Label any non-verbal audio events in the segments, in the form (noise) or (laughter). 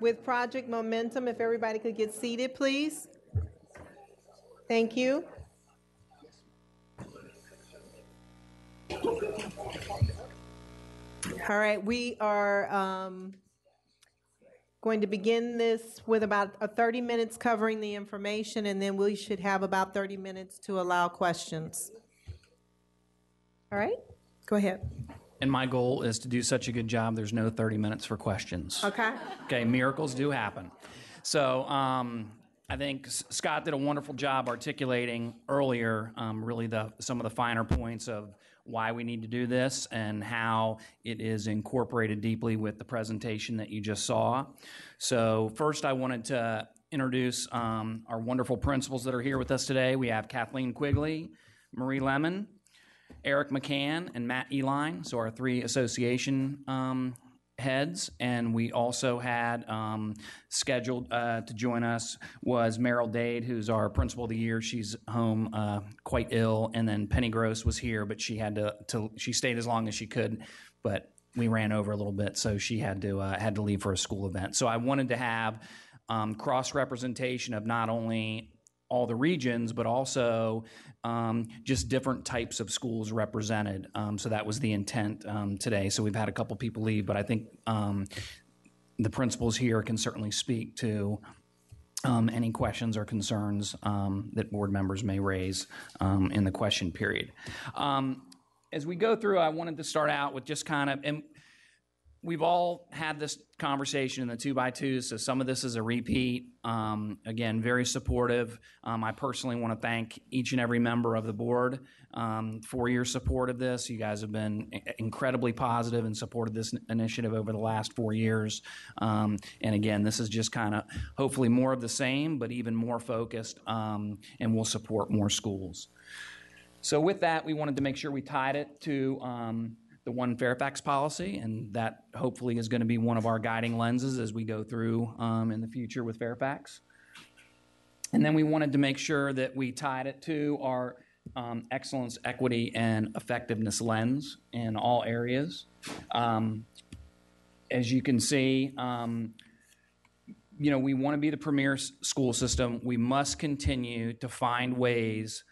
with Project Momentum. If everybody could get seated, please. Thank you. All right, we are um, going to begin this with about uh, 30 minutes covering the information, and then we should have about 30 minutes to allow questions. All right, go ahead. And my goal is to do such a good job, there's no 30 minutes for questions. Okay. Okay, miracles do happen. So um, I think Scott did a wonderful job articulating earlier um, really the, some of the finer points of why we need to do this and how it is incorporated deeply with the presentation that you just saw. So first, I wanted to introduce um, our wonderful principals that are here with us today. We have Kathleen Quigley, Marie Lemon, Eric McCann and Matt Eline, so our three association um, heads. And we also had um, scheduled uh, to join us was Meryl Dade, who's our principal of the year. She's home uh, quite ill, and then Penny Gross was here, but she had to, to she stayed as long as she could, but we ran over a little bit, so she had to uh, had to leave for a school event. So I wanted to have um, cross representation of not only all the regions, but also um, just different types of schools represented. Um, so that was the intent um, today. So we've had a couple people leave, but I think um, the principals here can certainly speak to um, any questions or concerns that board members may raise in the question period. As we go through, I wanted to start out with just kind of, and we've all had this conversation in the two by twos, so some of this is a repeat. Um, again, very supportive. Um, I personally want to thank each and every member of the board um, for your support of this. You guys have been incredibly positive and supported this initiative over the last four years. Um, and again, this is just kind of hopefully more of the same, but even more focused, um, and will support more schools. So with that, we wanted to make sure we tied it to um, the One Fairfax policy, and that hopefully is going to be one of our guiding lenses as we go through um, in the future with Fairfax. And then we wanted to make sure that we tied it to our um, excellence, equity, and effectiveness lens in all areas. Um, as you can see, um, you know, we want to be the premier school system. We must continue to find ways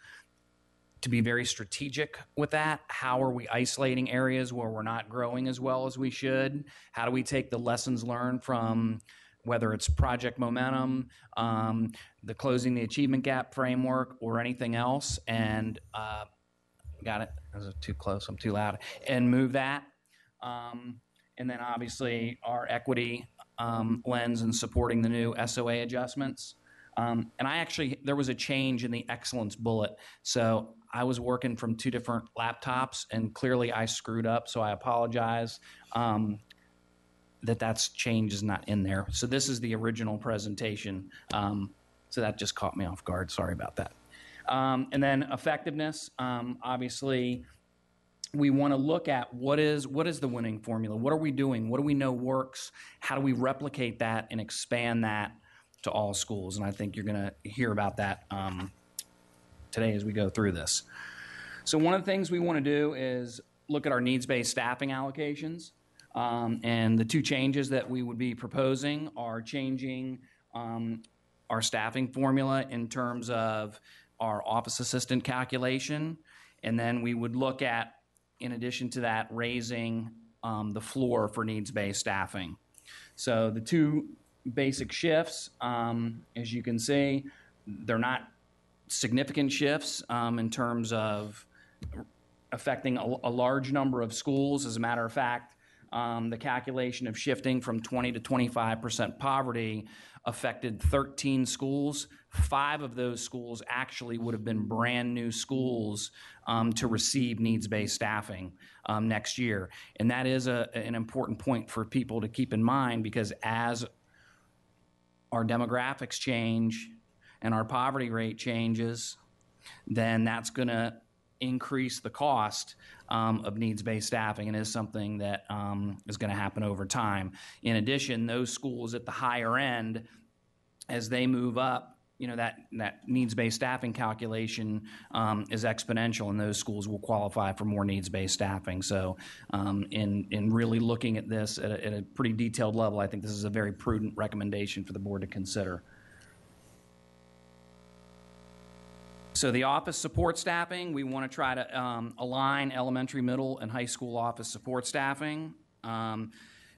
to be very strategic with that. How are we isolating areas where we're not growing as well as we should? How do we take the lessons learned from whether it's Project Momentum, um, the Closing the Achievement Gap framework, or anything else, and uh, got it? That was too close. I'm too loud. And move that. Um, and then obviously our equity um, lens and supporting the new SOA adjustments. Um, and I actually, there was a change in the excellence bullet. So I was working from two different laptops, and clearly I screwed up. So I apologize um, that that's change is not in there. So this is the original presentation. Um, so that just caught me off guard. Sorry about that. Um, and then effectiveness, um, obviously, we want to look at what is what is the winning formula what are we doing what do we know works how do we replicate that and expand that to all schools and i think you're going to hear about that um, today as we go through this so one of the things we want to do is look at our needs-based staffing allocations um, and the two changes that we would be proposing are changing um, our staffing formula in terms of our office assistant calculation and then we would look at in addition to that, raising um, the floor for needs-based staffing. So the two basic shifts, um, as you can see, they're not significant shifts um, in terms of affecting a, a large number of schools. As a matter of fact, um, the calculation of shifting from 20 to 25 percent poverty affected 13 schools. Five of those schools actually would have been brand new schools um, to receive needs based staffing um, next year. And that is a, an important point for people to keep in mind because as our demographics change and our poverty rate changes, then that's going to increase the cost um, of needs-based staffing and is something that um, is going to happen over time. In addition, those schools at the higher end, as they move up you know, that, that needs-based staffing calculation um, is exponential, and those schools will qualify for more needs-based staffing. So um, in, in really looking at this at a, at a pretty detailed level, I think this is a very prudent recommendation for the board to consider. So the office support staffing, we want to try to um, align elementary, middle, and high school office support staffing. Um,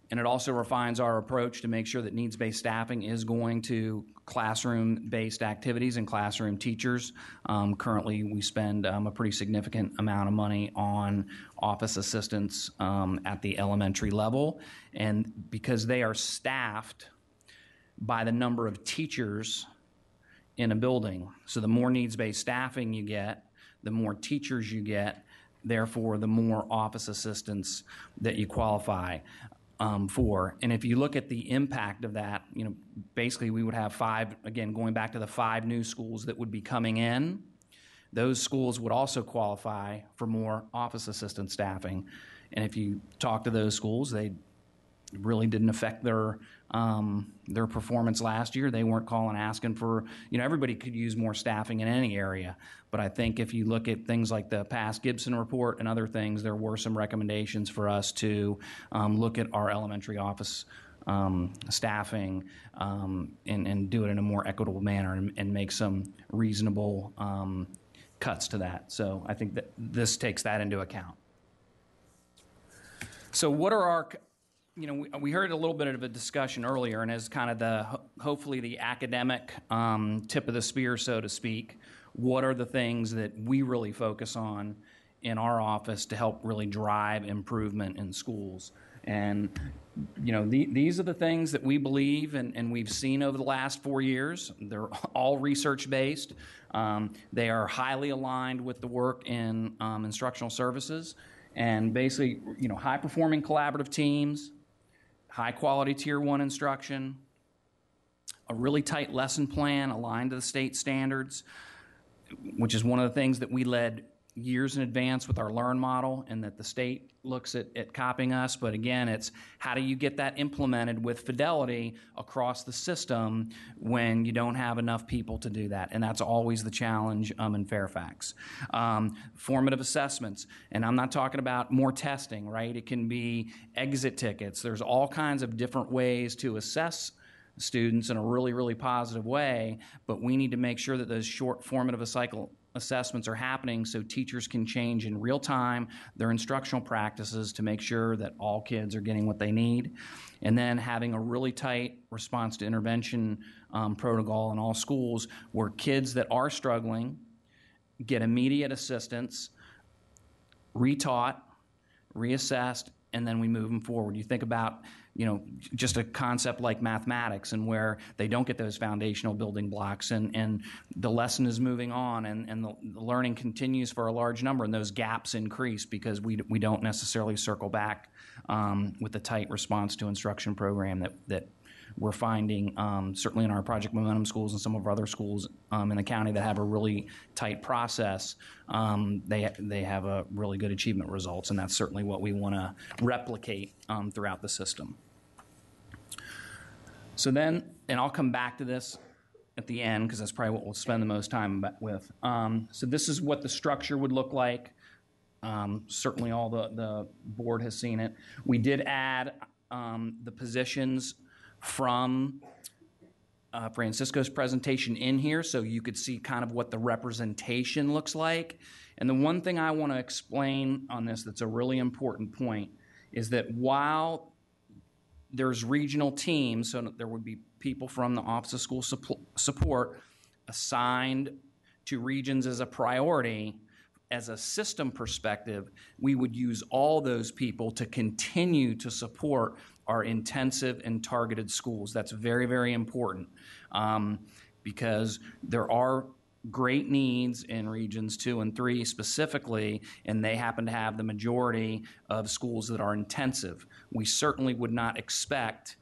and it also refines our approach to make sure that needs-based staffing is going to classroom-based activities and classroom teachers. Um, currently, we spend um, a pretty significant amount of money on office assistants um, at the elementary level, and because they are staffed by the number of teachers in a building. So the more needs-based staffing you get, the more teachers you get, therefore the more office assistants that you qualify um, for. And if you look at the impact of that, you know, basically we would have five, again, going back to the five new schools that would be coming in, those schools would also qualify for more office assistant staffing. And if you talk to those schools, they really didn't affect their um, their performance last year. They weren't calling asking for you know everybody could use more staffing in any area, but I think if you look at things like the past Gibson report and other things, there were some recommendations for us to um, look at our elementary office. Um, staffing um, and, and do it in a more equitable manner and, and make some reasonable um, cuts to that. So I think that this takes that into account. So what are our you know, we, we heard a little bit of a discussion earlier, and as kind of the hopefully the academic um, tip of the spear, so to speak, what are the things that we really focus on in our office to help really drive improvement in schools? And you know, the, these are the things that we believe and, and we've seen over the last four years. They're all research based. Um, they are highly aligned with the work in um, instructional services and basically, you know, high performing collaborative teams, high quality tier one instruction, a really tight lesson plan aligned to the state standards, which is one of the things that we led years in advance with our learn model and that the state looks at, at copying us. But again it's how do you get that implemented with fidelity across the system when you don't have enough people to do that? And that's always the challenge um, in fairfax. Um, formative assessments and i'm not talking about more testing right? It can be exit tickets. There's all kinds of different ways to assess students in a really really positive way but we need to make sure that those short formative cycle assessments are happening so teachers can change in real time their instructional practices to make sure that all kids are getting what they need. And then having a really tight response to intervention um, protocol in all schools where kids that are struggling get immediate assistance, retaught, reassessed, and then we move them forward. You think about you know, just a concept like mathematics and where they don't get those foundational building blocks and, and the lesson is moving on and, and the, the learning continues for a large number and those gaps increase because we, we don't necessarily circle back um, with the tight response to instruction program that, that we're finding um, certainly in our project momentum schools and some of our other schools um, in the county that have a really tight process um, they, they have a really good achievement results and that's certainly what we want to replicate um, throughout the system so then, and I'll come back to this at the end because that's probably what we'll spend the most time with. Um, so this is what the structure would look like. Um, certainly, all the the board has seen it. We did add um, the positions from uh, Francisco's presentation in here, so you could see kind of what the representation looks like. And the one thing I want to explain on this that's a really important point is that while there's regional teams, so there would be people from the Office of School Support assigned to regions as a priority. As a system perspective, we would use all those people to continue to support our intensive and targeted schools. That's very, very important um, because there are great needs in regions two and three specifically, and they happen to have the majority of schools that are intensive. We certainly would not expect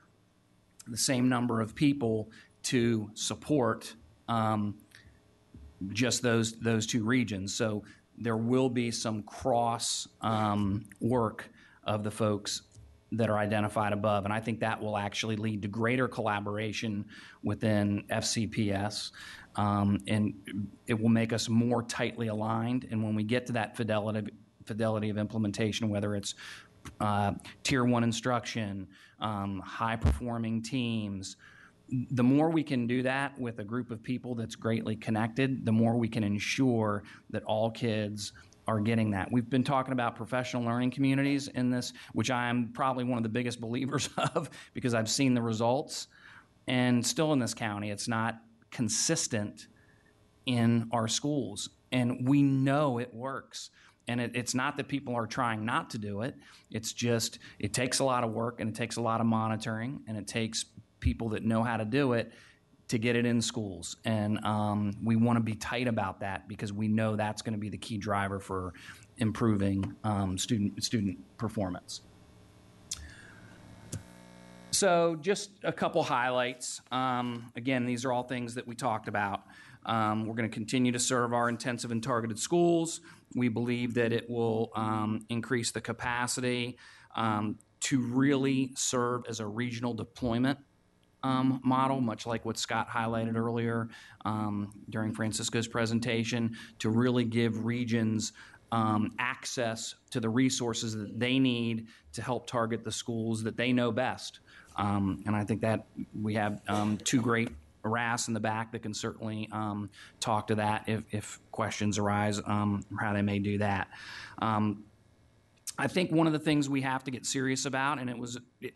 the same number of people to support um, just those those two regions. So there will be some cross um, work of the folks that are identified above. And I think that will actually lead to greater collaboration within FCPS. Um, and it will make us more tightly aligned. And when we get to that fidelity, fidelity of implementation, whether it's uh, tier one instruction, um, high performing teams, the more we can do that with a group of people that's greatly connected, the more we can ensure that all kids are getting that. We've been talking about professional learning communities in this, which I'm probably one of the biggest believers (laughs) of because I've seen the results. And still in this county, it's not consistent in our schools. And we know it works. And it, it's not that people are trying not to do it. It's just, it takes a lot of work and it takes a lot of monitoring and it takes people that know how to do it to get it in schools. And um, we want to be tight about that because we know that's going to be the key driver for improving um, student, student performance. So, just a couple highlights. Um, again, these are all things that we talked about. Um, we're going to continue to serve our intensive and targeted schools. We believe that it will um, increase the capacity um, to really serve as a regional deployment um, model, much like what Scott highlighted earlier um, during Francisco's presentation, to really give regions um, access to the resources that they need to help target the schools that they know best. Um, and I think that we have um, two great RAS in the back that can certainly um, talk to that if, if questions arise, how they may do that. I think one of the things we have to get serious about, and it was it,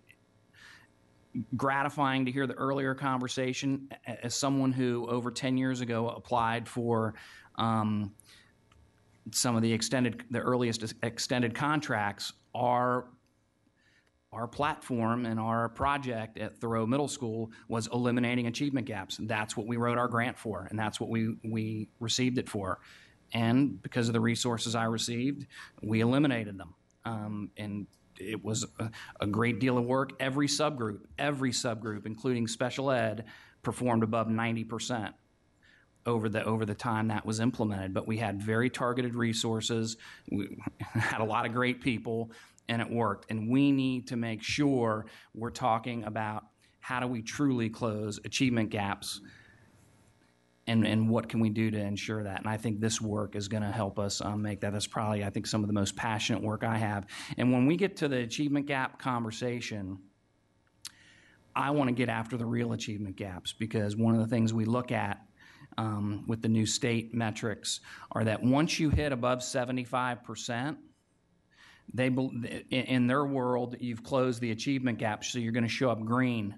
gratifying to hear the earlier conversation as someone who over 10 years ago applied for um, some of the extended the earliest extended contracts our our platform and our project at Thoreau Middle School was eliminating achievement gaps. That's what we wrote our grant for, and that's what we, we received it for. And because of the resources I received, we eliminated them. Um, and it was a, a great deal of work. Every subgroup, every subgroup, including special ed, performed above 90% over the over the time that was implemented. But we had very targeted resources. We (laughs) had a lot of great people, and it worked. And we need to make sure we're talking about how do we truly close achievement gaps and, and what can we do to ensure that? And I think this work is going to help us um, make that. That's probably, I think, some of the most passionate work I have. And when we get to the achievement gap conversation, I want to get after the real achievement gaps because one of the things we look at um, with the new state metrics are that once you hit above 75%, they in their world you've closed the achievement gap so you're going to show up green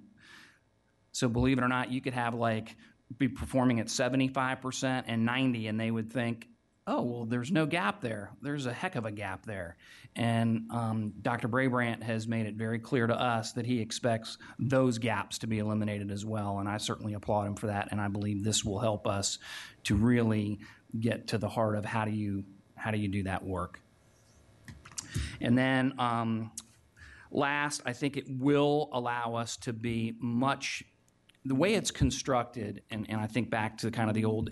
so believe it or not you could have like be performing at 75% and 90 and they would think oh well there's no gap there. There's a heck of a gap there. And um, dr brabrand has made it very clear to us that he expects those gaps to be eliminated as well and i certainly applaud him for that and i believe this will help us to really get to the heart of how do you how do you do that work. And then um, last i think it will allow us to be much the way it's constructed, and, and I think back to kind of the old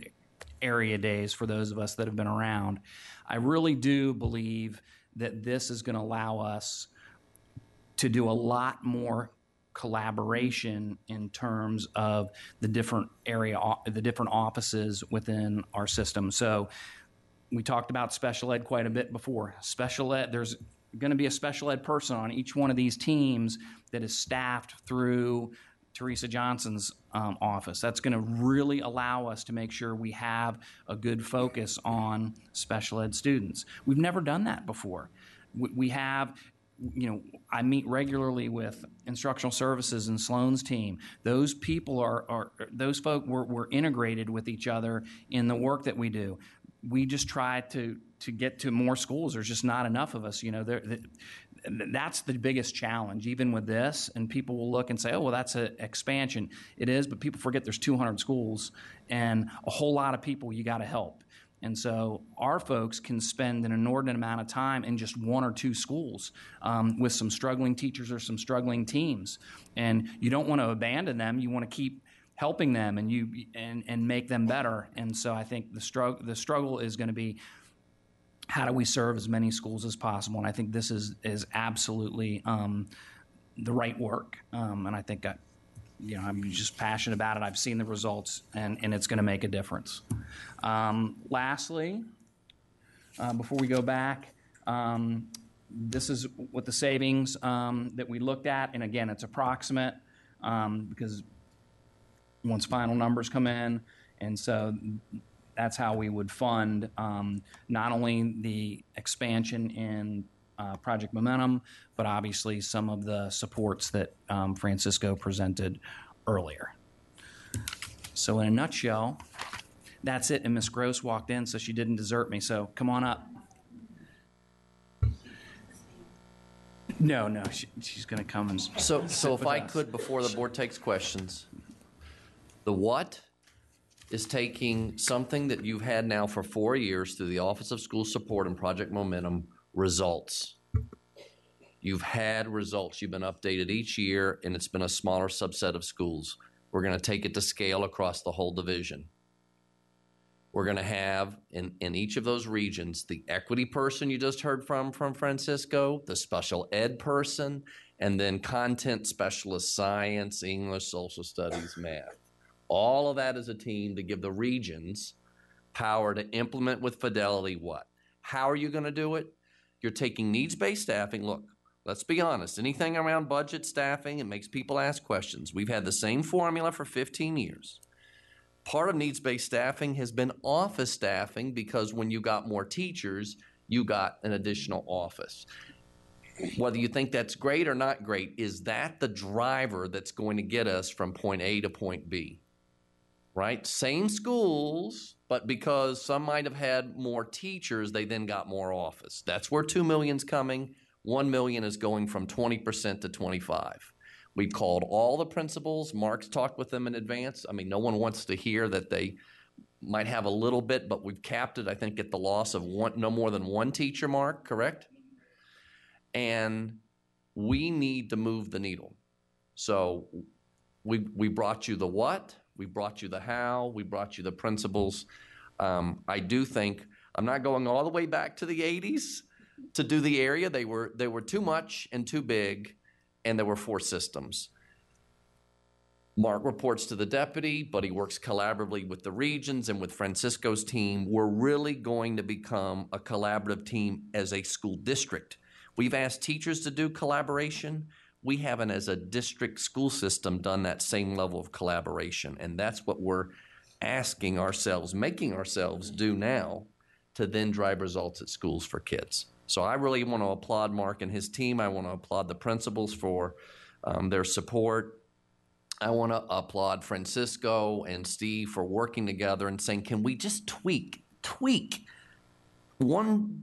area days for those of us that have been around, I really do believe that this is going to allow us to do a lot more collaboration in terms of the different area, the different offices within our system. So we talked about special ed quite a bit before. Special ed, there's going to be a special ed person on each one of these teams that is staffed through Teresa Johnson's um, office. That's going to really allow us to make sure we have a good focus on special ed students. We've never done that before. We, we have you know, I meet regularly with instructional services and Sloan's team. Those people are, are those folk we're, we're integrated with each other in the work that we do. We just try to to get to more schools. There's just not enough of us. You know, there, that's the biggest challenge, even with this. And people will look and say, "Oh, well, that's an expansion." It is, but people forget there's 200 schools and a whole lot of people you got to help. And so our folks can spend an inordinate amount of time in just one or two schools um, with some struggling teachers or some struggling teams. And you don't want to abandon them. You want to keep helping them and you and, and make them better. And so I think the struggle the struggle is going to be how do we serve as many schools as possible? And I think this is is absolutely um, the right work. Um, and I think I, you know, I'm just passionate about it. I've seen the results, and, and it's going to make a difference. Um, lastly, uh, before we go back, um, this is what the savings um, that we looked at, and again, it's approximate um, because once final numbers come in, and so that's how we would fund um, not only the expansion in uh, Project Momentum, but obviously some of the supports that um, Francisco presented earlier. So, in a nutshell, that's it. And Miss Gross walked in, so she didn't desert me. So, come on up. No, no, she, she's going to come and. So, so if I us. could, before the board takes questions, the what is taking something that you've had now for four years through the Office of School Support and Project Momentum results. You've had results. You've been updated each year, and it's been a smaller subset of schools. We're going to take it to scale across the whole division. We're going to have in, in each of those regions the equity person you just heard from from Francisco, the special ed person, and then content specialist, science, English, social studies, math. All of that as a team to give the regions power to implement with fidelity what? How are you going to do it? You're taking needs based staffing. Look, let's be honest. Anything around budget staffing, it makes people ask questions. We've had the same formula for 15 years. Part of needs based staffing has been office staffing because when you got more teachers, you got an additional office. Whether you think that's great or not great, is that the driver that's going to get us from point A to point B? Right? Same schools, but because some might have had more teachers, they then got more office. That's where 2 million's coming. 1 million is going from 20% to 25. We've called all the principals. Mark's talked with them in advance. I mean, no one wants to hear that they might have a little bit, but we've capped it, I think, at the loss of one, no more than one teacher, Mark, correct? And we need to move the needle. So we, we brought you the what, we brought you the how, we brought you the principles. Um, I do think, I'm not going all the way back to the 80s to do the area. They were, they were too much and too big, and there were four systems. Mark reports to the deputy, but he works collaboratively with the regions and with Francisco's team. We're really going to become a collaborative team as a school district. We've asked teachers to do collaboration. We haven't, as a district school system, done that same level of collaboration. And that's what we're asking ourselves, making ourselves do now to then drive results at schools for kids. So I really want to applaud Mark and his team. I want to applaud the principals for um, their support. I want to applaud Francisco and Steve for working together and saying, can we just tweak, tweak one,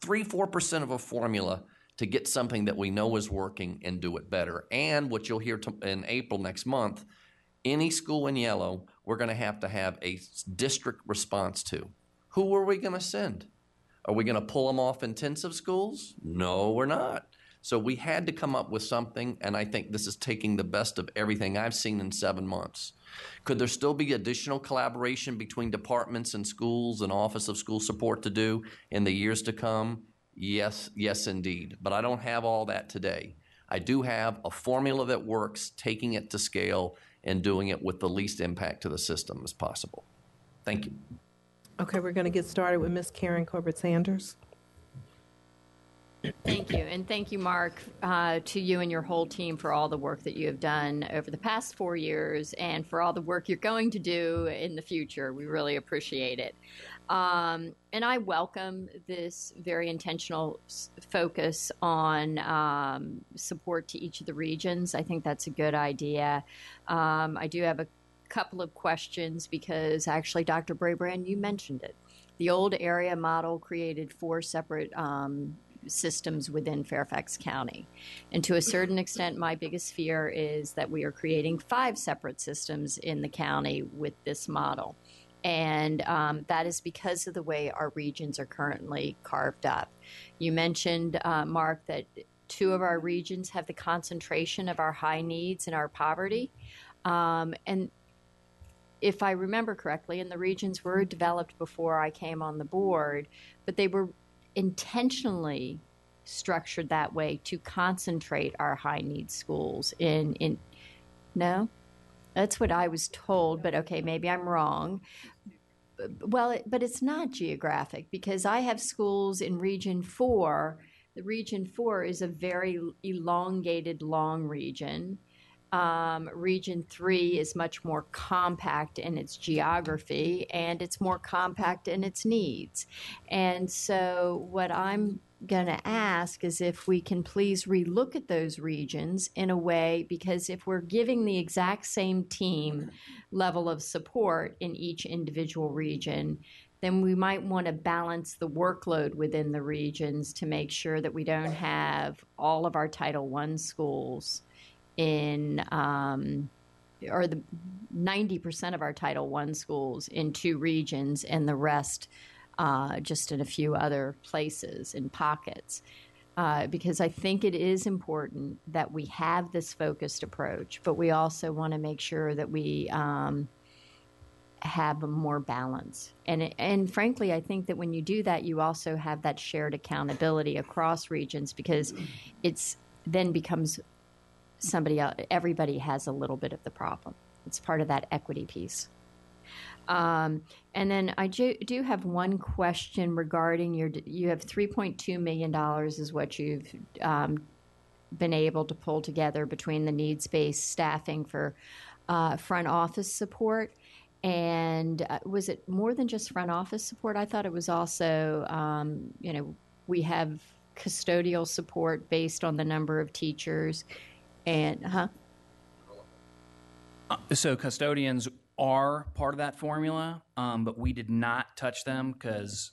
three, four percent of a formula to get something that we know is working and do it better. And what you'll hear in April next month, any school in yellow, we're going to have to have a district response to. Who are we going to send? Are we going to pull them off intensive schools? No, we're not. So we had to come up with something, and I think this is taking the best of everything I've seen in seven months. Could there still be additional collaboration between departments and schools and Office of School Support to do in the years to come? Yes, yes, indeed. But I don't have all that today. I do have a formula that works, taking it to scale and doing it with the least impact to the system as possible. Thank you. Okay, we're going to get started with Miss Karen Corbett Sanders. Thank you. And thank you, Mark, uh, to you and your whole team for all the work that you have done over the past four years and for all the work you're going to do in the future. We really appreciate it. Um, and I welcome this very intentional s- focus on um, support to each of the regions. I think that's a good idea. Um, I do have a couple of questions because actually, Dr. Brabrand, you mentioned it. The old area model created four separate um, systems within Fairfax County. And to a certain extent, my biggest fear is that we are creating five separate systems in the county with this model. And um, that is because of the way our regions are currently carved up. You mentioned, uh, Mark, that two of our regions have the concentration of our high needs and our poverty. Um, and if I remember correctly, and the regions were developed before I came on the board, but they were intentionally structured that way to concentrate our high need schools in in no that's what i was told but okay maybe i'm wrong. Well but it's not geographic because i have schools in region 4 the region 4 is a very elongated long region. Um, region 3 is much more compact in its geography and it's more compact in its needs. And so what i'm going to ask is if we can please relook at those regions in a way because if we're giving the exact same team level of support in each individual region then we might want to balance the workload within the regions to make sure that we don't have all of our title one schools in um, or the 90% of our title one schools in two regions and the rest uh, just in a few other places in pockets. Uh, because I think it is important that we have this focused approach, but we also want to make sure that we um, have more balance. And and frankly, I think that when you do that, you also have that shared accountability across regions because it's then becomes somebody else. Everybody has a little bit of the problem. It's part of that equity piece. Um, and then I do, do have one question regarding your. You have three point two million dollars is what you've um, been able to pull together between the needs based staffing for uh, front office support. And uh, was it more than just front office support? I thought it was also, um, you know, we have custodial support based on the number of teachers, and huh? So custodians are part of that formula, um, but we did not touch them because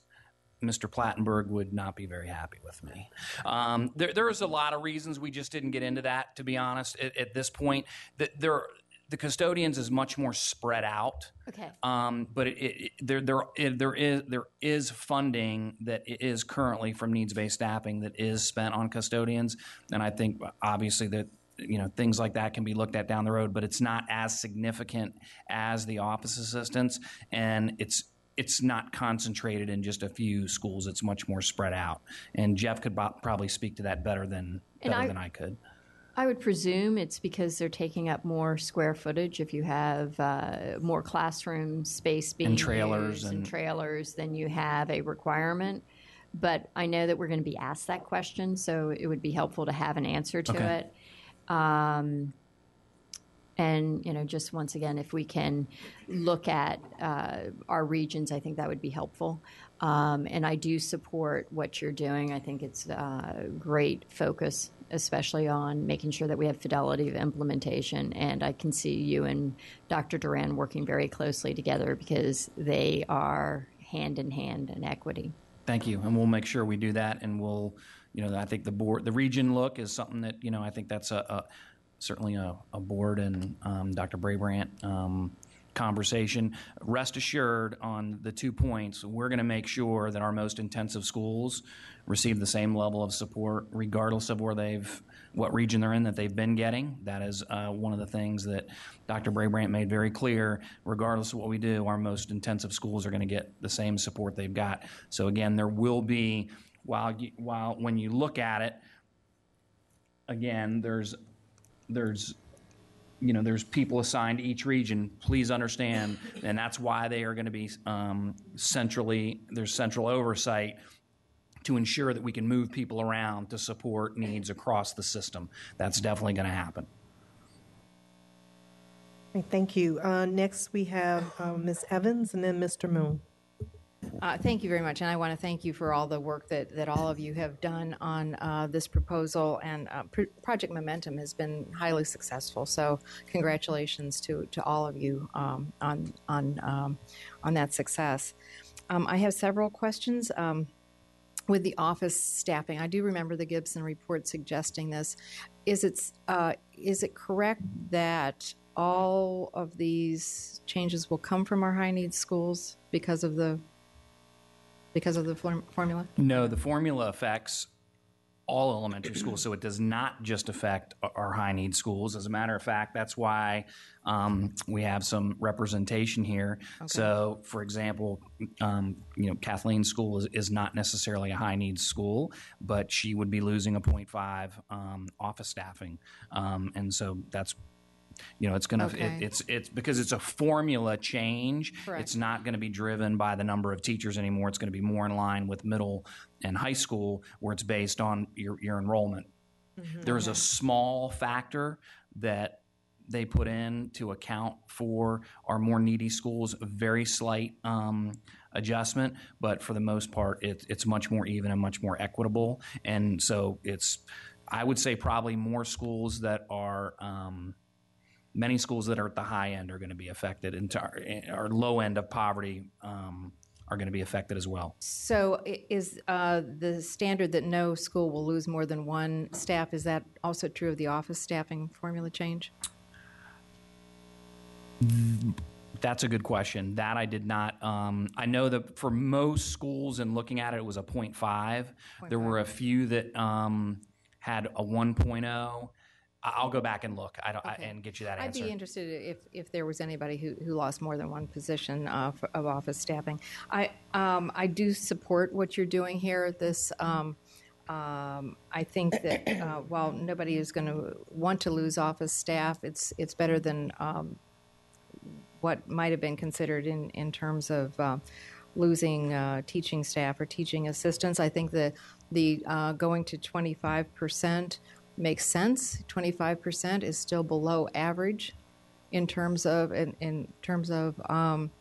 Mr. Platenberg would not be very happy with me. Um, there, there's a lot of reasons we just didn't get into that, to be honest, at, at this point. The, there, the custodians is much more spread out. Okay. Um, but it, it, there, there, it, there is there is funding that is currently from needs based staffing that is spent on custodians, and I think obviously that you know things like that can be looked at down the road, but it's not as significant as the office assistants, and it's it's not concentrated in just a few schools. It's much more spread out, and Jeff could bo- probably speak to that better than And better I- than I could. I would presume it's because they're taking up more square footage. If you have uh, more classroom space being trailers used and- trailers, then you have a requirement. But I know that we're going to be asked that question, so it would be helpful to have an answer to Okay. it. Um, and you know, just once again, if we can look at uh, our regions, I think that would be helpful. Um, and I do support what you're doing. I think it's uh, great focus, especially on making sure that we have fidelity of implementation. And I can see you and Dr. Duran working very closely together because they are hand in hand in equity. Thank you, and we'll make sure we do that, and we'll, you know, I think the board, the region look is something that, you know, I think that's a, a certainly a, a board and um, Dr. Brabrand um, conversation. Rest assured on the two points, we're going to make sure that our most intensive schools receive the same level of support regardless of where they've, what region they're in that they've been getting. That is uh, one of the things that Dr. Brabrand made very clear. Regardless of what we do, our most intensive schools are going to get the same support they've got. So again, there will be, while, you, while when you look at it, again, there's there's you know there's people assigned to each region please understand and that's why they are going to be um, centrally there's central oversight to ensure that we can move people around to support needs across the system that's definitely going to happen Thank you. Uh, Next, we have uh, Ms. Evans and then Mr. Moon. Uh, Thank you very much, and I want to thank you for all the work that, that all of you have done on uh, this proposal. And uh, Pr- Project Momentum has been highly successful, so congratulations to, to all of you um, on on um, on that success. Um, I have several questions. Um, with the office staffing, I do remember the Gibson report suggesting this. Is it uh, is it correct that all of these changes will come from our high needs schools because of the because of the form- formula? no the formula affects all elementary schools, so it does not just affect our- high need schools. As a matter of fact, that's why um, we have some representation here. So, for example, um, you know, Kathleen's school is, is not necessarily a high needs school, but she would be losing a 0.5 um, office staffing, um, and so that's you know, it's going to Okay. it, it's it's because it's a formula change. Correct. It's not going to be driven by the number of teachers anymore. It's going to be more in line with middle and high school, where it's based on your your enrollment. There's a small factor that they put in to account for our more needy schools, a very slight um, adjustment, but for the most part, it, it's much more even and much more equitable. And so it's, I would say, probably more schools that are. Um, many schools that are at the high end are going to be affected, and our, our low end of poverty um, are going to be affected as well. So is uh, the standard that no school will lose more than one staff, is that also true of the office staffing formula change? That's a good question. That I did not. Um, I know that for most schools, and looking at it, it was a 0.5. There were a few that um, had a 1.0. I'll go back and look I don't, I, and get you that answer. I'd be interested if, if there was anybody who, who lost more than one position uh, f- of office staffing. I, um, I do support what you're doing here. This, um, um, I think that uh, while nobody is going to want to lose office staff, it's, it's better than um, what might have been considered in, in terms of uh, losing uh, teaching staff or teaching assistants. I think the, the uh, going to 25% makes sense. 25% is still below average in terms of in, in terms of um,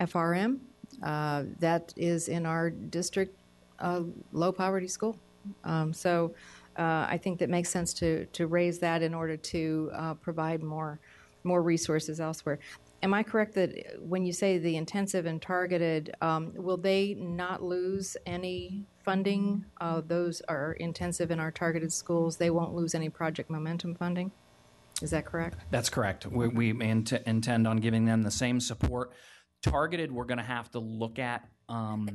FRM. Uh, that is in our district uh, low poverty school. Um, so uh, I think that makes sense to to raise that in order to uh, provide more more resources elsewhere. Am I correct that when you say the intensive and targeted, um, will they not lose any funding? Uh, those are intensive in our targeted schools. They won't lose any project momentum funding. Is that correct? That's correct. We, we int- intend on giving them the same support. Targeted, we're going to have to look at um,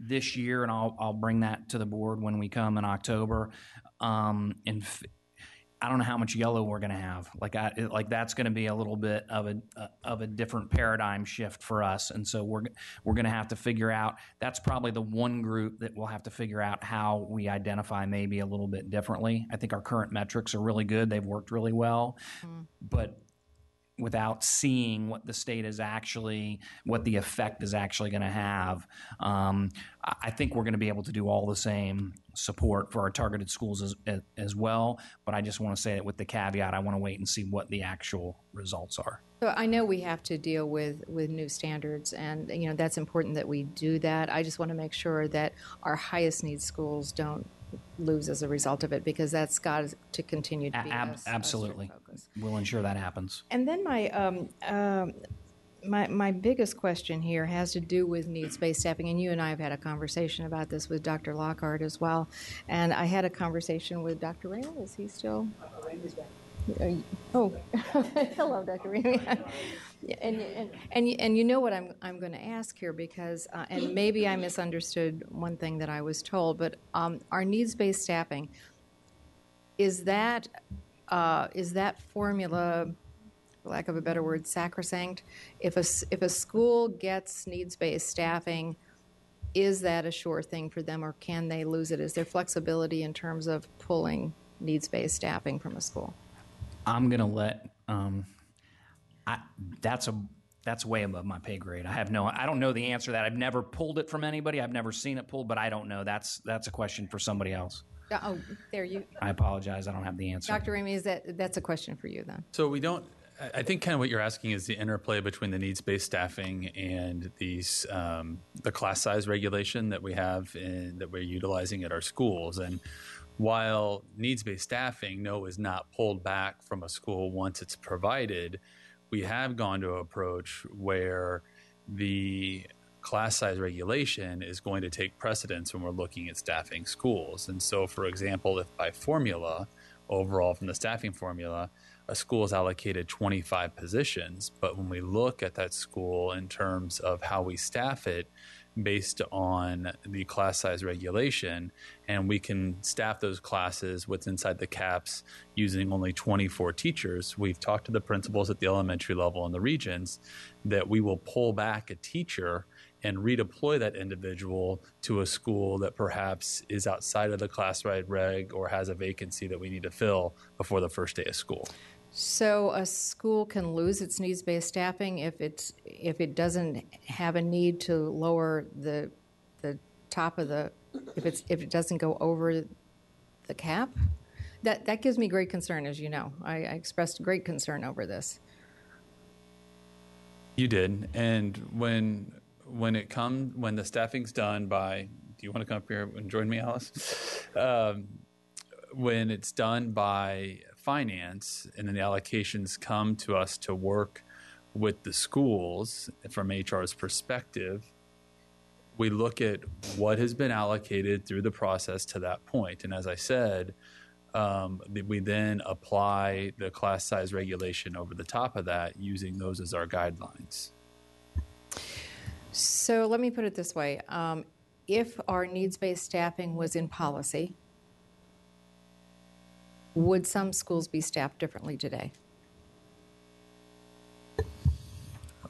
this year, and I'll, I'll bring that to the board when we come in October. Um, I don't know how much yellow we're going to have. Like, I, it- like that's going to be a little bit of a uh, of a different paradigm shift for us, and so we're we're going to have to figure out. That's probably the one group that we'll have to figure out how we identify maybe a little bit differently. I think our current metrics are really good; they've worked really well, but without seeing what the state is actually, what the effect is actually going to have. Um, I think we're going to be able to do all the same support for our targeted schools as, as, well. But I just want to say it with the caveat I want to wait and see what the actual results are. So I know we have to deal with, with new standards, and you know that's important that we do that. I just want to make sure that our highest need schools don't lose as a result of it, because that's got to continue to be ab- a- a absolutely. focus. We'll ensure that happens. And then my um, um, my my biggest question here has to do with needs based staffing, and you and I have had a conversation about this with Dr. Lockhart as well. And I had a conversation with Dr. Raymond. Is he still? Are Oh, hello, Dr. Raymond. And, and, and, you- and you know what I'm, I'm going to ask here because, uh, and maybe I misunderstood one thing that I was told, but um, our needs based staffing, is that, uh, is that formula, for lack of a better word, sacrosanct? If a, if a school gets needs based staffing, is that a sure thing for them or can they lose it? Is there flexibility in terms of pulling needs based staffing from a school? I'm gonna let. Um, I, that's a that's way above my pay grade. I have no. I don't know the answer to that. I've never pulled it from anybody. I've never seen it pulled, but I don't know. That's that's a question for somebody else. Uh, Oh, there you, I apologize. I don't have the answer. Dr. Ramey, is that, that's a question for you then? So we don't. I- I think kind of what you're asking is the interplay between the needs-based staffing and these um, the class size regulation that we have in, that we're utilizing at our schools. And while needs-based staffing, no, is not pulled back from a school once it's provided, we have gone to an approach where the class size regulation is going to take precedence when we're looking at staffing schools. And so, for example, if by formula, overall from the staffing formula, a school is allocated 25 positions, but when we look at that school in terms of how we staff it, based on the class size regulation, and we can staff those classes with inside the caps using only 24 teachers. We've talked to the principals at the elementary level in the regions that we will pull back a teacher and redeploy that individual to a school that perhaps is outside of the class reg or has a vacancy that we need to fill before the first day of school. So a school can lose its needs-based staffing if it's if it doesn't have a need to lower the the top of the if it's if it doesn't go over the cap. That that gives me great concern, as you know. I, I expressed great concern over this. You did, and when when it comes when the staffing's done by, do you want to come up here and join me, Alice? Um, when it's done by finance and then the allocations come to us to work with the schools from HR's perspective, we look at what has been allocated through the process to that point. And as I said, um, we then apply the class size regulation over the top of that using those as our guidelines. So let me put it this way: um, if our needs-based staffing was in policy, would some schools be staffed differently today?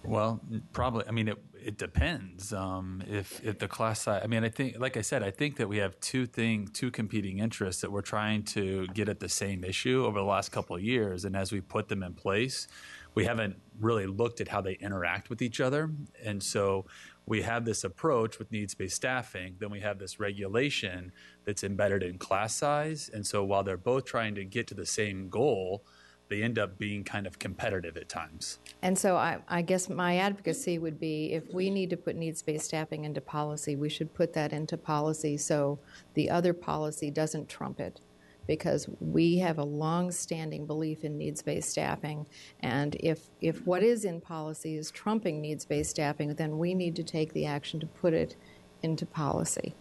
Well, probably. I mean, it it depends. Um, if if the class size, I mean, I think, like I said, I think that we have two thing, two competing interests that we're trying to get at the same issue over the last couple of years, and as we put them in place, we haven't really looked at how they interact with each other, and so we have this approach with needs-based staffing. Then we have this regulation that's embedded in class size, and so while they're both trying to get to the same goal they end up being kind of competitive at times. And so I, I, guess my advocacy would be if we need to put needs based staffing into policy, we should put that into policy so the other policy doesn't trump it. Because we have a long standing belief in needs based staffing. And if, if what is in policy is trumping needs based staffing, then we need to take the action to put it into policy.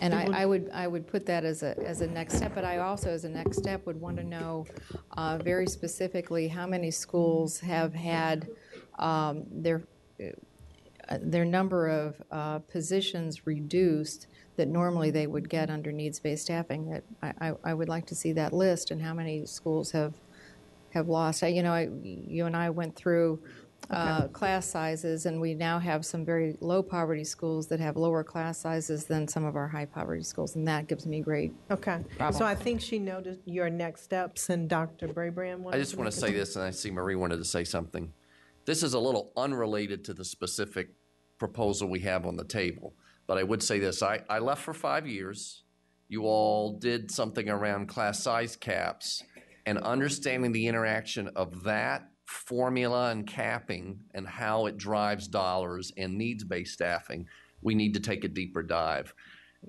And I, I, would I would put that as a as a next step, but I also as a next step would want to know uh, very specifically how many schools have had um, their uh, their number of uh, positions reduced that normally they would get under needs based staffing. That I, I, I, would like to see that list and how many schools have have lost. I, you know, I, you and I went through uh, class sizes, and we now have some very low poverty schools that have lower class sizes than some of our high poverty schools, and that gives me great. Okay. Bravo. So I think she noticed your next steps, and Dr. Brabrand wanted I just to want to say this, and I see Marie wanted to say something. This is a little unrelated to the specific proposal we have on the table, but I would say this. I, I left for five years. You all did something around class size caps, and understanding the interaction of that formula and capping and how it drives dollars and needs based staffing, we need to take a deeper dive.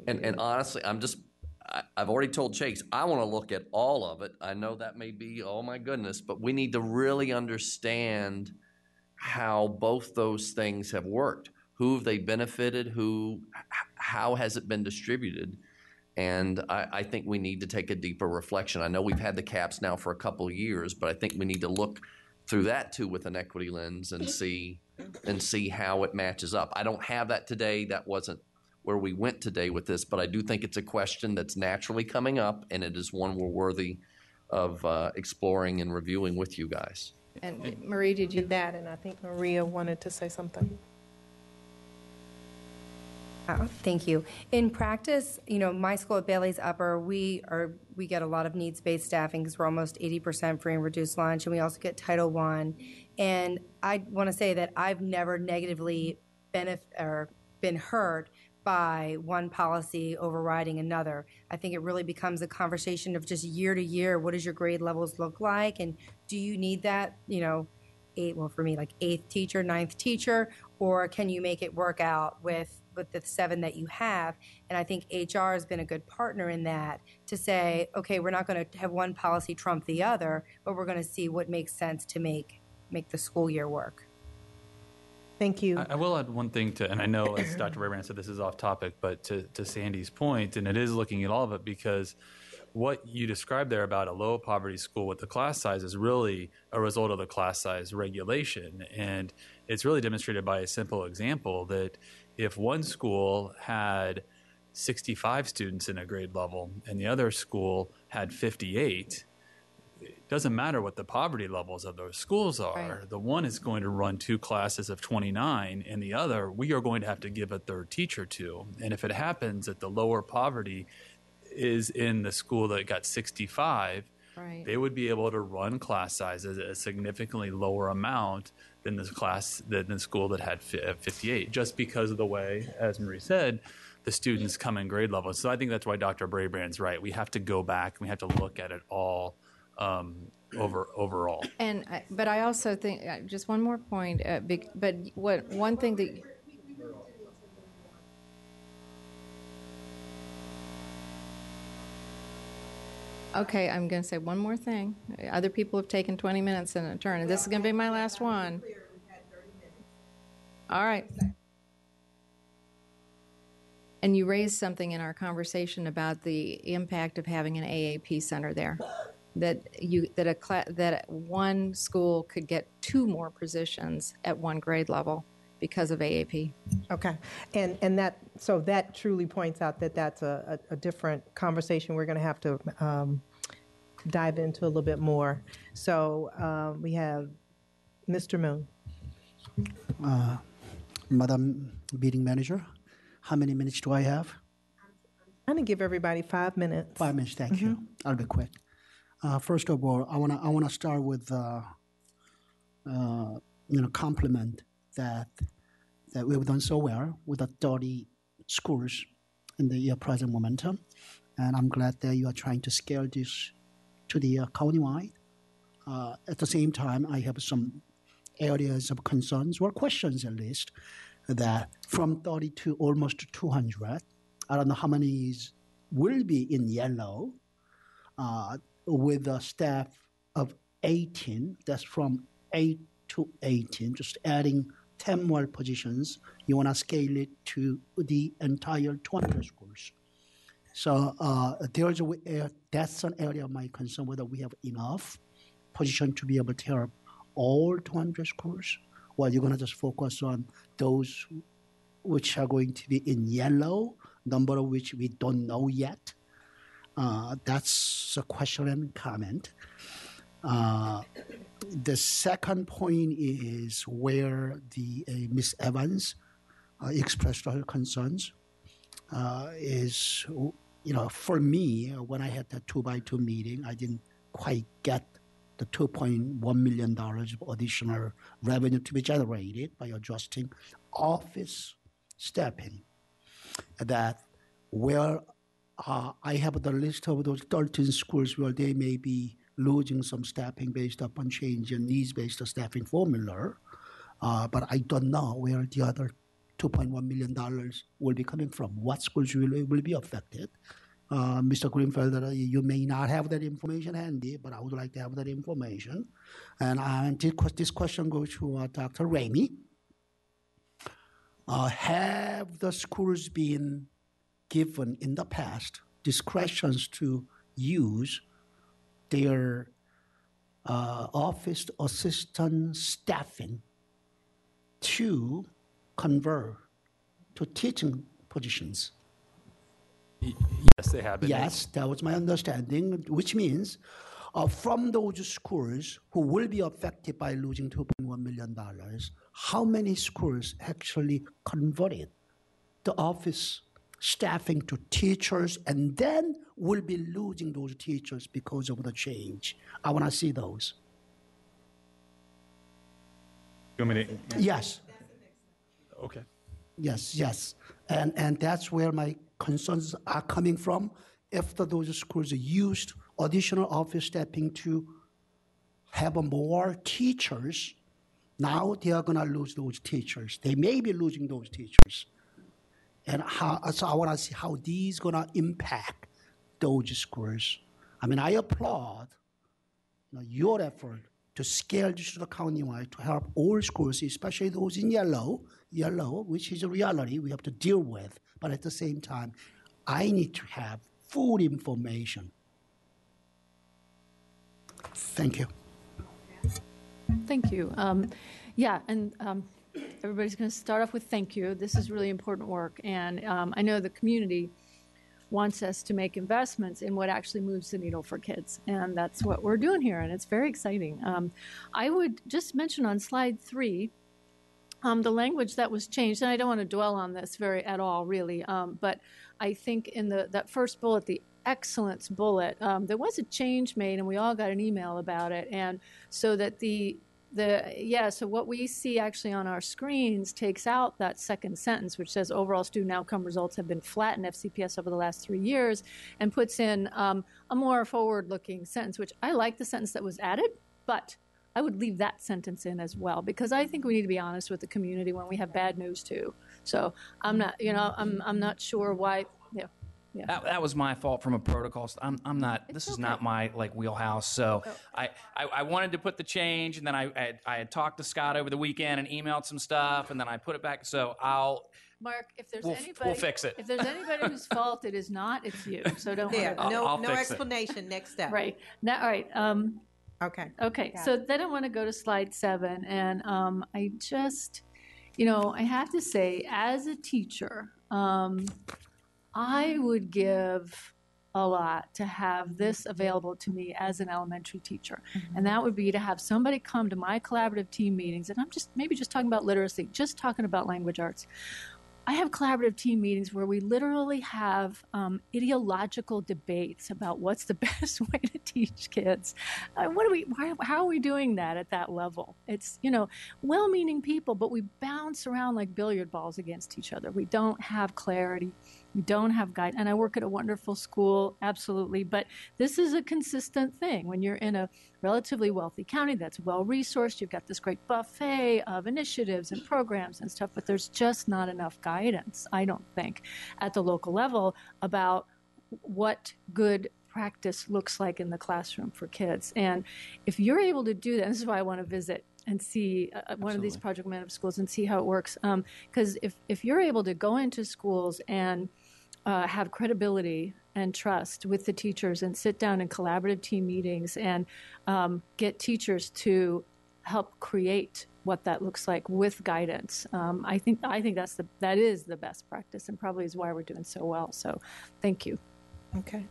And, and honestly, I'm just, I, I've already told Chase, I want to look at all of it. I know that may be, oh my goodness, but we need to really understand how both those things have worked. Who have they benefited? Who, how has it been distributed? And I, I, think we need to take a deeper reflection. I know we've had the caps now for a couple of years, but I think we need to look through that too with an equity lens and see and see how it matches up. I don't have that today. That wasn't where we went today with this, but I do think it's a question that's naturally coming up, and it is one we're worthy of uh, exploring and reviewing with you guys. And Marie, did you? That, and I think Maria wanted to say something. Uh, thank you. In practice, you know, my school at Bailey's Upper, we are we get a lot of needs-based staffing because we're almost 80% free and reduced lunch, and we also get Title One. And I want to say that I've never negatively benef- or been hurt by one policy overriding another. I think it really becomes a conversation of just year to year. What does your grade levels look like, and do you need that? You know, eight well for me like eighth teacher, ninth teacher, or can you make it work out with with the seven that you have. And I think HR has been a good partner in that to say, okay, we're not going to have one policy trump the other, but we're going to see what makes sense to make make the school year work. Thank you. I, I will add one thing to, and I know as Dr. Brabrand said, this is off topic, but to, to Sandy's point, and it is looking at all of it because what you described there about a low poverty school with the class size is really a result of the class size regulation. And it's really demonstrated by a simple example that if one school had 65 students in a grade level and the other school had 58, it doesn't matter what the poverty levels of those schools are. Right. The one is going to run two classes of 29, and the other, we are going to have to give a third teacher to. And if it happens that the lower poverty is in the school that got 65, Right. they would be able to run class sizes at a significantly lower amount than the class than the school that had 58, just because of the way, as Marie said, the students come in grade levels. So I think that's why Dr. Brabrand's right. We have to go back. We have to look at it all um, over overall. And but I also think uh, just one more point. Uh, but what one thing that Okay, I'm going to say one more thing. Other people have taken 20 minutes in a turn, and this is going to be my last one. All right. And you raised something in our conversation about the impact of having an AAP center there. That you that a that one school could get two more positions at one grade level because of AAP. Okay, and, and that, so that truly points out that that's a, a, a different conversation we're going to have to um, dive into a little bit more. So um, we have Mr. Moon. Madam Meeting Manager, how many minutes do I have? I'm going to give everybody five minutes. Five minutes, thank you. I'll be quick. Uh, first of all, I wanna I wanna start with uh, uh, you know compliment that that we've done so well with the 30 schools in the present momentum, and I'm glad that you are trying to scale this to the uh, countywide. Uh, at the same time, I have some areas of concerns or questions at least that from 30 to almost 200, I don't know how many is, will be in yellow uh, with a staff of 18. That's from 8 to 18, just adding 10 more positions. You want to scale it to the entire 200 schools. So uh, there's a, uh, that's an area of my concern whether we have enough position to be able to help all 200 schools, or you're going to just focus on those which are going to be in yellow, number of which we don't know yet. Uh, that's a question and comment. Uh, the second point is where the uh, Miss Evans uh, expressed her concerns. Uh, is you know for me uh, when I had that two by two meeting, I didn't quite get the two point one million dollars of additional revenue to be generated by adjusting office staffing. That where uh, I have the list of those 13 schools where they may be losing some staffing based upon change in needs-based staffing formula, uh, but I don't know where the other 2.1 million dollars will be coming from. What schools will, will be affected? Uh, Mr. Greenfelder, you may not have that information handy, but I would like to have that information. And uh, this this question goes to uh, Dr. Ramey. Uh, have the schools been given in the past discretions to use their uh, office assistant staffing to convert to teaching positions? Yes, they have been. Yes, that was my understanding, which means uh, from those schools who will be affected by losing $2.1 million, how many schools actually converted the office staffing to teachers and then we'll be losing those teachers because of the change? I want to see those. You want me to? Yes. Okay. Yes, yes. And, and that's where my concerns are coming from. After those schools used additional office staffing to have more teachers, now they are going to lose those teachers. They may be losing those teachers. And how, so I want to see how these going to impact those schools. I mean, I applaud you know, your effort to scale the countywide to help all schools, especially those in yellow, yellow, which is a reality we have to deal with. But at the same time, I need to have full information Thank you. Thank you. Um, yeah, and um, everybody's going to start off with thank you. This is really important work, and um, I know the community wants us to make investments in what actually moves the needle for kids, and that's what we're doing here, and it's very exciting. Um, I would just mention on slide three. Um, the language that was changed, and I don't want to dwell on this very at all, really. Um, but I think in the that first bullet, the excellence bullet, um, there was a change made, and we all got an email about it, and so that the the yeah so what we see actually on our screens takes out that second sentence which says overall student outcome results have been flat in fcps over the last three years and puts in um, a more forward looking sentence which i like the sentence that was added but i would leave that sentence in as well because i think we need to be honest with the community when we have bad news too. So i'm not you know i'm, I'm not sure why yeah yeah. That, that was my fault from a protocol. st- I'm, I'm not. This is not my like wheelhouse. So I, I, I wanted to put the change, and then I, I, had, I had talked to Scott over the weekend and emailed some stuff, and then I put it back. So I'll. Mark, if there's We'll anybody, we'll fix it. If there's anybody whose fault it is not, it's you. So don't There, worry. about it. no, I'll no fix it. explanation. Next step. Right now, all right. Um, Okay. Okay, so then I want to go to slide seven, and um, I just, you know, I have to say, as a teacher, um, I would give a lot to have this available to me as an elementary teacher, and that would be to have somebody come to my collaborative team meetings, and I'm just maybe just talking about literacy, just talking about language arts. I have collaborative team meetings where we literally have um, ideological debates about what's the (laughs) best way to teach kids. Uh, what are we? Why, how are we doing that at that level? It's you know, well-meaning people, but we bounce around like billiard balls against each other. We don't have clarity. We don't have guide. And I work at a wonderful school, absolutely. But this is a consistent thing when you're in a relatively wealthy county that's well resourced. You've got this great buffet of initiatives and programs and stuff, but there's just not enough guidance, I don't think, at the local level about what good practice looks like in the classroom for kids. And if you're able to do that, this is why I want to visit and see uh, one of these project management schools and see how it works. Because if, if you're able to go into schools and uh, have credibility and trust with the teachers and sit down in collaborative team meetings and um, get teachers to help create what that looks like with guidance. Um, I think I think that's the that is the best practice and probably is why we're doing so well. So, thank you. Okay.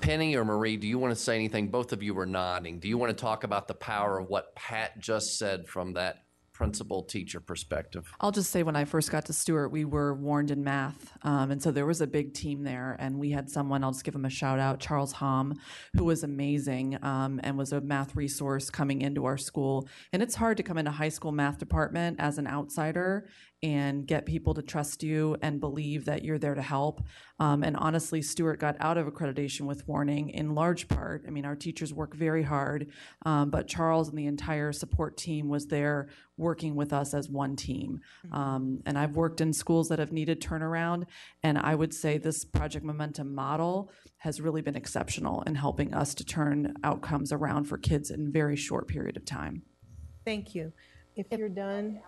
Penny or Marie, do you want to say anything? Both of you are nodding. Do you want to talk about the power of what Pat just said from that principal teacher perspective? I'll just say when I first got to Stuart, we were warned in math. Um, and so there was a big team there. And we had someone, I'll just give him a shout out, Charles Hom, who was amazing um, and was a math resource coming into our school. And it's hard to come into high school math department as an outsider and get people to trust you and believe that you're there to help. Um, and honestly, Stuart got out of accreditation with warning in large part. I mean, our teachers work very hard, um, but Charles and the entire support team was there working with us as one team. Um, and I've worked in schools that have needed turnaround, and I would say this Project Momentum model has really been exceptional in helping us to turn outcomes around for kids in a very short period of time. Thank you. If you're done,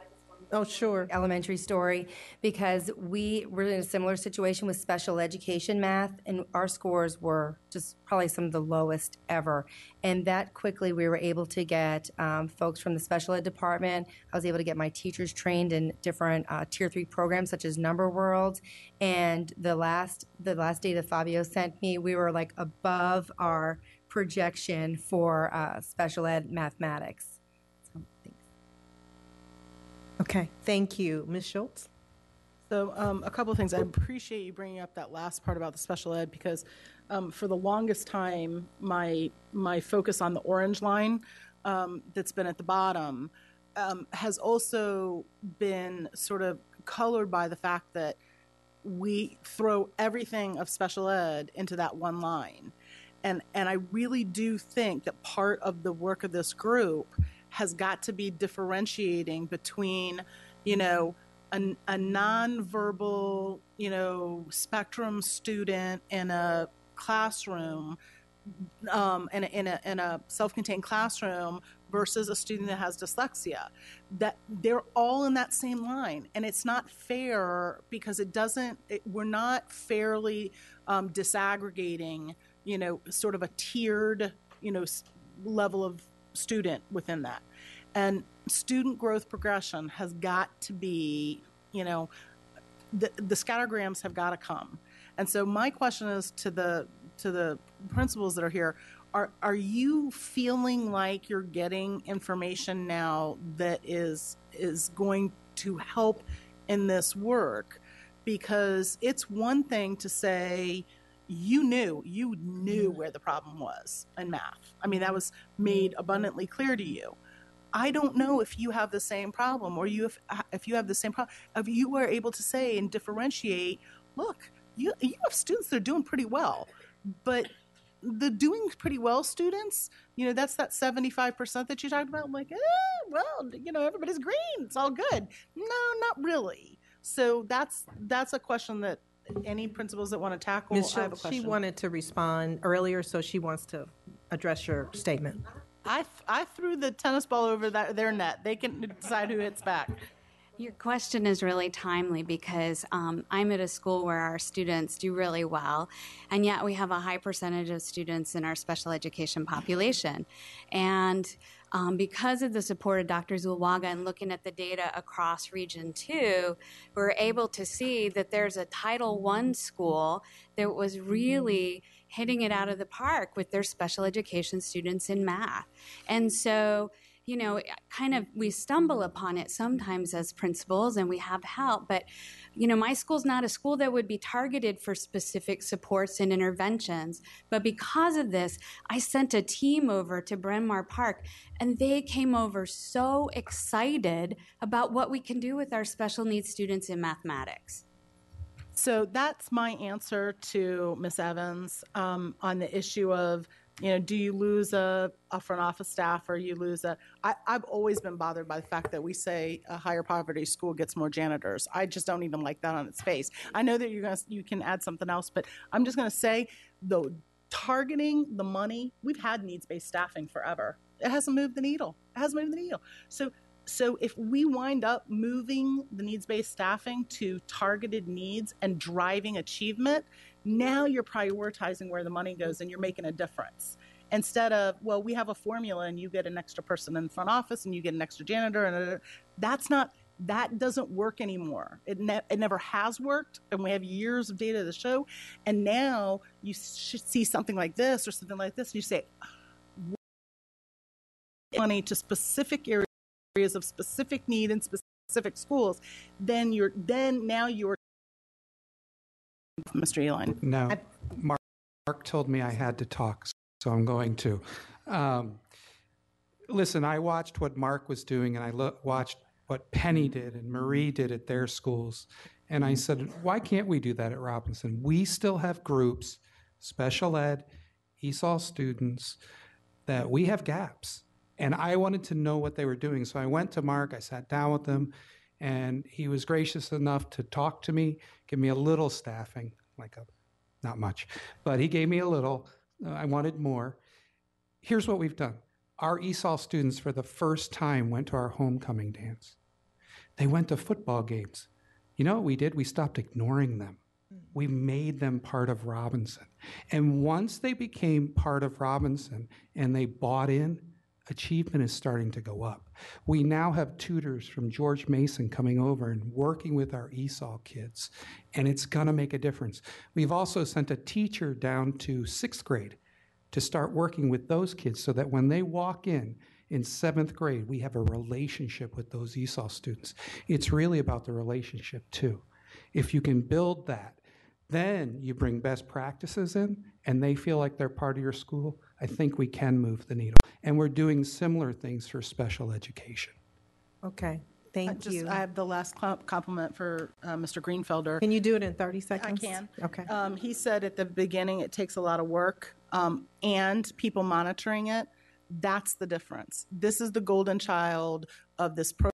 oh, sure. elementary story because we were in a similar situation with special education math, and our scores were just probably some of the lowest ever. And that quickly, we were able to get um, folks from the special ed department. I was able to get my teachers trained in different uh, tier three programs such as Number World. And the last the last data Fabio sent me, we were like above our projection for uh, special ed mathematics. Okay. Thank you. Ms. Schultz? So, um, a couple of things. I appreciate you bringing up that last part about the special ed because um, for the longest time, my my focus on the orange line um, that's been at the bottom um, has also been sort of colored by the fact that we throw everything of special ed into that one line. And, and I really do think that part of the work of this group has got to be differentiating between, you know, a, a nonverbal, you know, spectrum student in a classroom, um, in a, in a, in a self-contained classroom versus a student that has dyslexia. That they're all in that same line, and it's not fair because it doesn't. It, we're not fairly um, disaggregating you know, sort of a tiered, you know, level of student within that. And student growth progression has got to be, you know, the, the scattergrams have got to come. And so my question is to the to the principals that are here, are are you feeling like you're getting information now that is is going to help in this work? Because it's one thing to say you knew you knew where the problem was in math. I mean that was made abundantly clear to you. I don't know if you have the same problem or you if, if you have the same problem. If you were able to say and differentiate, look, you you have students that are doing pretty well, but the doing pretty well students, you know, that's that 75% that you talked about. Like, eh, well, you know, everybody's green. It's all good. No, not really. So that's that's a question that any principals that want to tackle, Ms. I have a Schultz, question. she wanted to respond earlier, so she wants to address your statement. I, th- I threw the tennis ball over that, their net. They can decide who hits back. Your question is really timely because um, I'm at a school where our students do really well, and yet we have a high percentage of students in our special education population. And um, because of the support of Dr. Zulwaga and looking at the data across Region 2, we're able to see that there's a Title I school that was really hitting it out of the park with their special education students in math. And so, you know, kind of we stumble upon it sometimes as principals and we have help, but you know, my school's not a school that would be targeted for specific supports and interventions. But because of this, I sent a team over to Bren Mar Park and they came over so excited about what we can do with our special needs students in mathematics. So that's my answer to Miss Evans um, on the issue of, you know, do you lose a, a front office staff or you lose a. I, I've always been bothered by the fact that we say a higher poverty school gets more janitors. I just don't even like that on its face. I know that you're gonna you can add something else, but I'm just gonna say the targeting the money. We've had needs based staffing forever. It hasn't moved the needle. It hasn't moved the needle. So so if we wind up moving the needs-based staffing to targeted needs and driving achievement, now you're prioritizing where the money goes and you're making a difference. Instead of, well, we have a formula and you get an extra person in the front office and you get an extra janitor and that's not that doesn't work anymore. It, ne- it never has worked, and we have years of data to show. And now you should see something like this or something like this, and you say, money to specific areas areas of specific need in specific schools, then you're then now you're Mr. Eline. No, Mark, Mark told me I had to talk, so I'm going to. Um, listen, I watched what Mark was doing, and I lo- watched what Penny did and Marie did at their schools, and I said, why can't we do that at Robinson? We still have groups, special ed, ESOL students, that we have gaps. And I wanted to know what they were doing. So I went to Mark, I sat down with him, and he was gracious enough to talk to me, give me a little staffing, like a, not much, but he gave me a little. Uh, I wanted more. Here's what we've done our ESOL students, for the first time, went to our homecoming dance. They went to football games. You know what we did? We stopped ignoring them. We made them part of Robinson. And once they became part of Robinson and they bought in, achievement is starting to go up. We now have tutors from George Mason coming over and working with our ESOL kids, and it's going to make a difference. We've also sent a teacher down to sixth grade to start working with those kids so that when they walk in in seventh grade, we have a relationship with those ESOL students. It's really about the relationship, too. If you can build that, then you bring best practices in and they feel like they're part of your school. I think we can move the needle. And we're doing similar things for special education. Okay, I thank just you. I have the last com- compliment for uh, Mr. Greenfelder. Can you do it in 30 seconds? I seconds? can. Okay. Um, he said at the beginning it takes a lot of work um, and people monitoring it. That's the difference. This is the golden child of this program.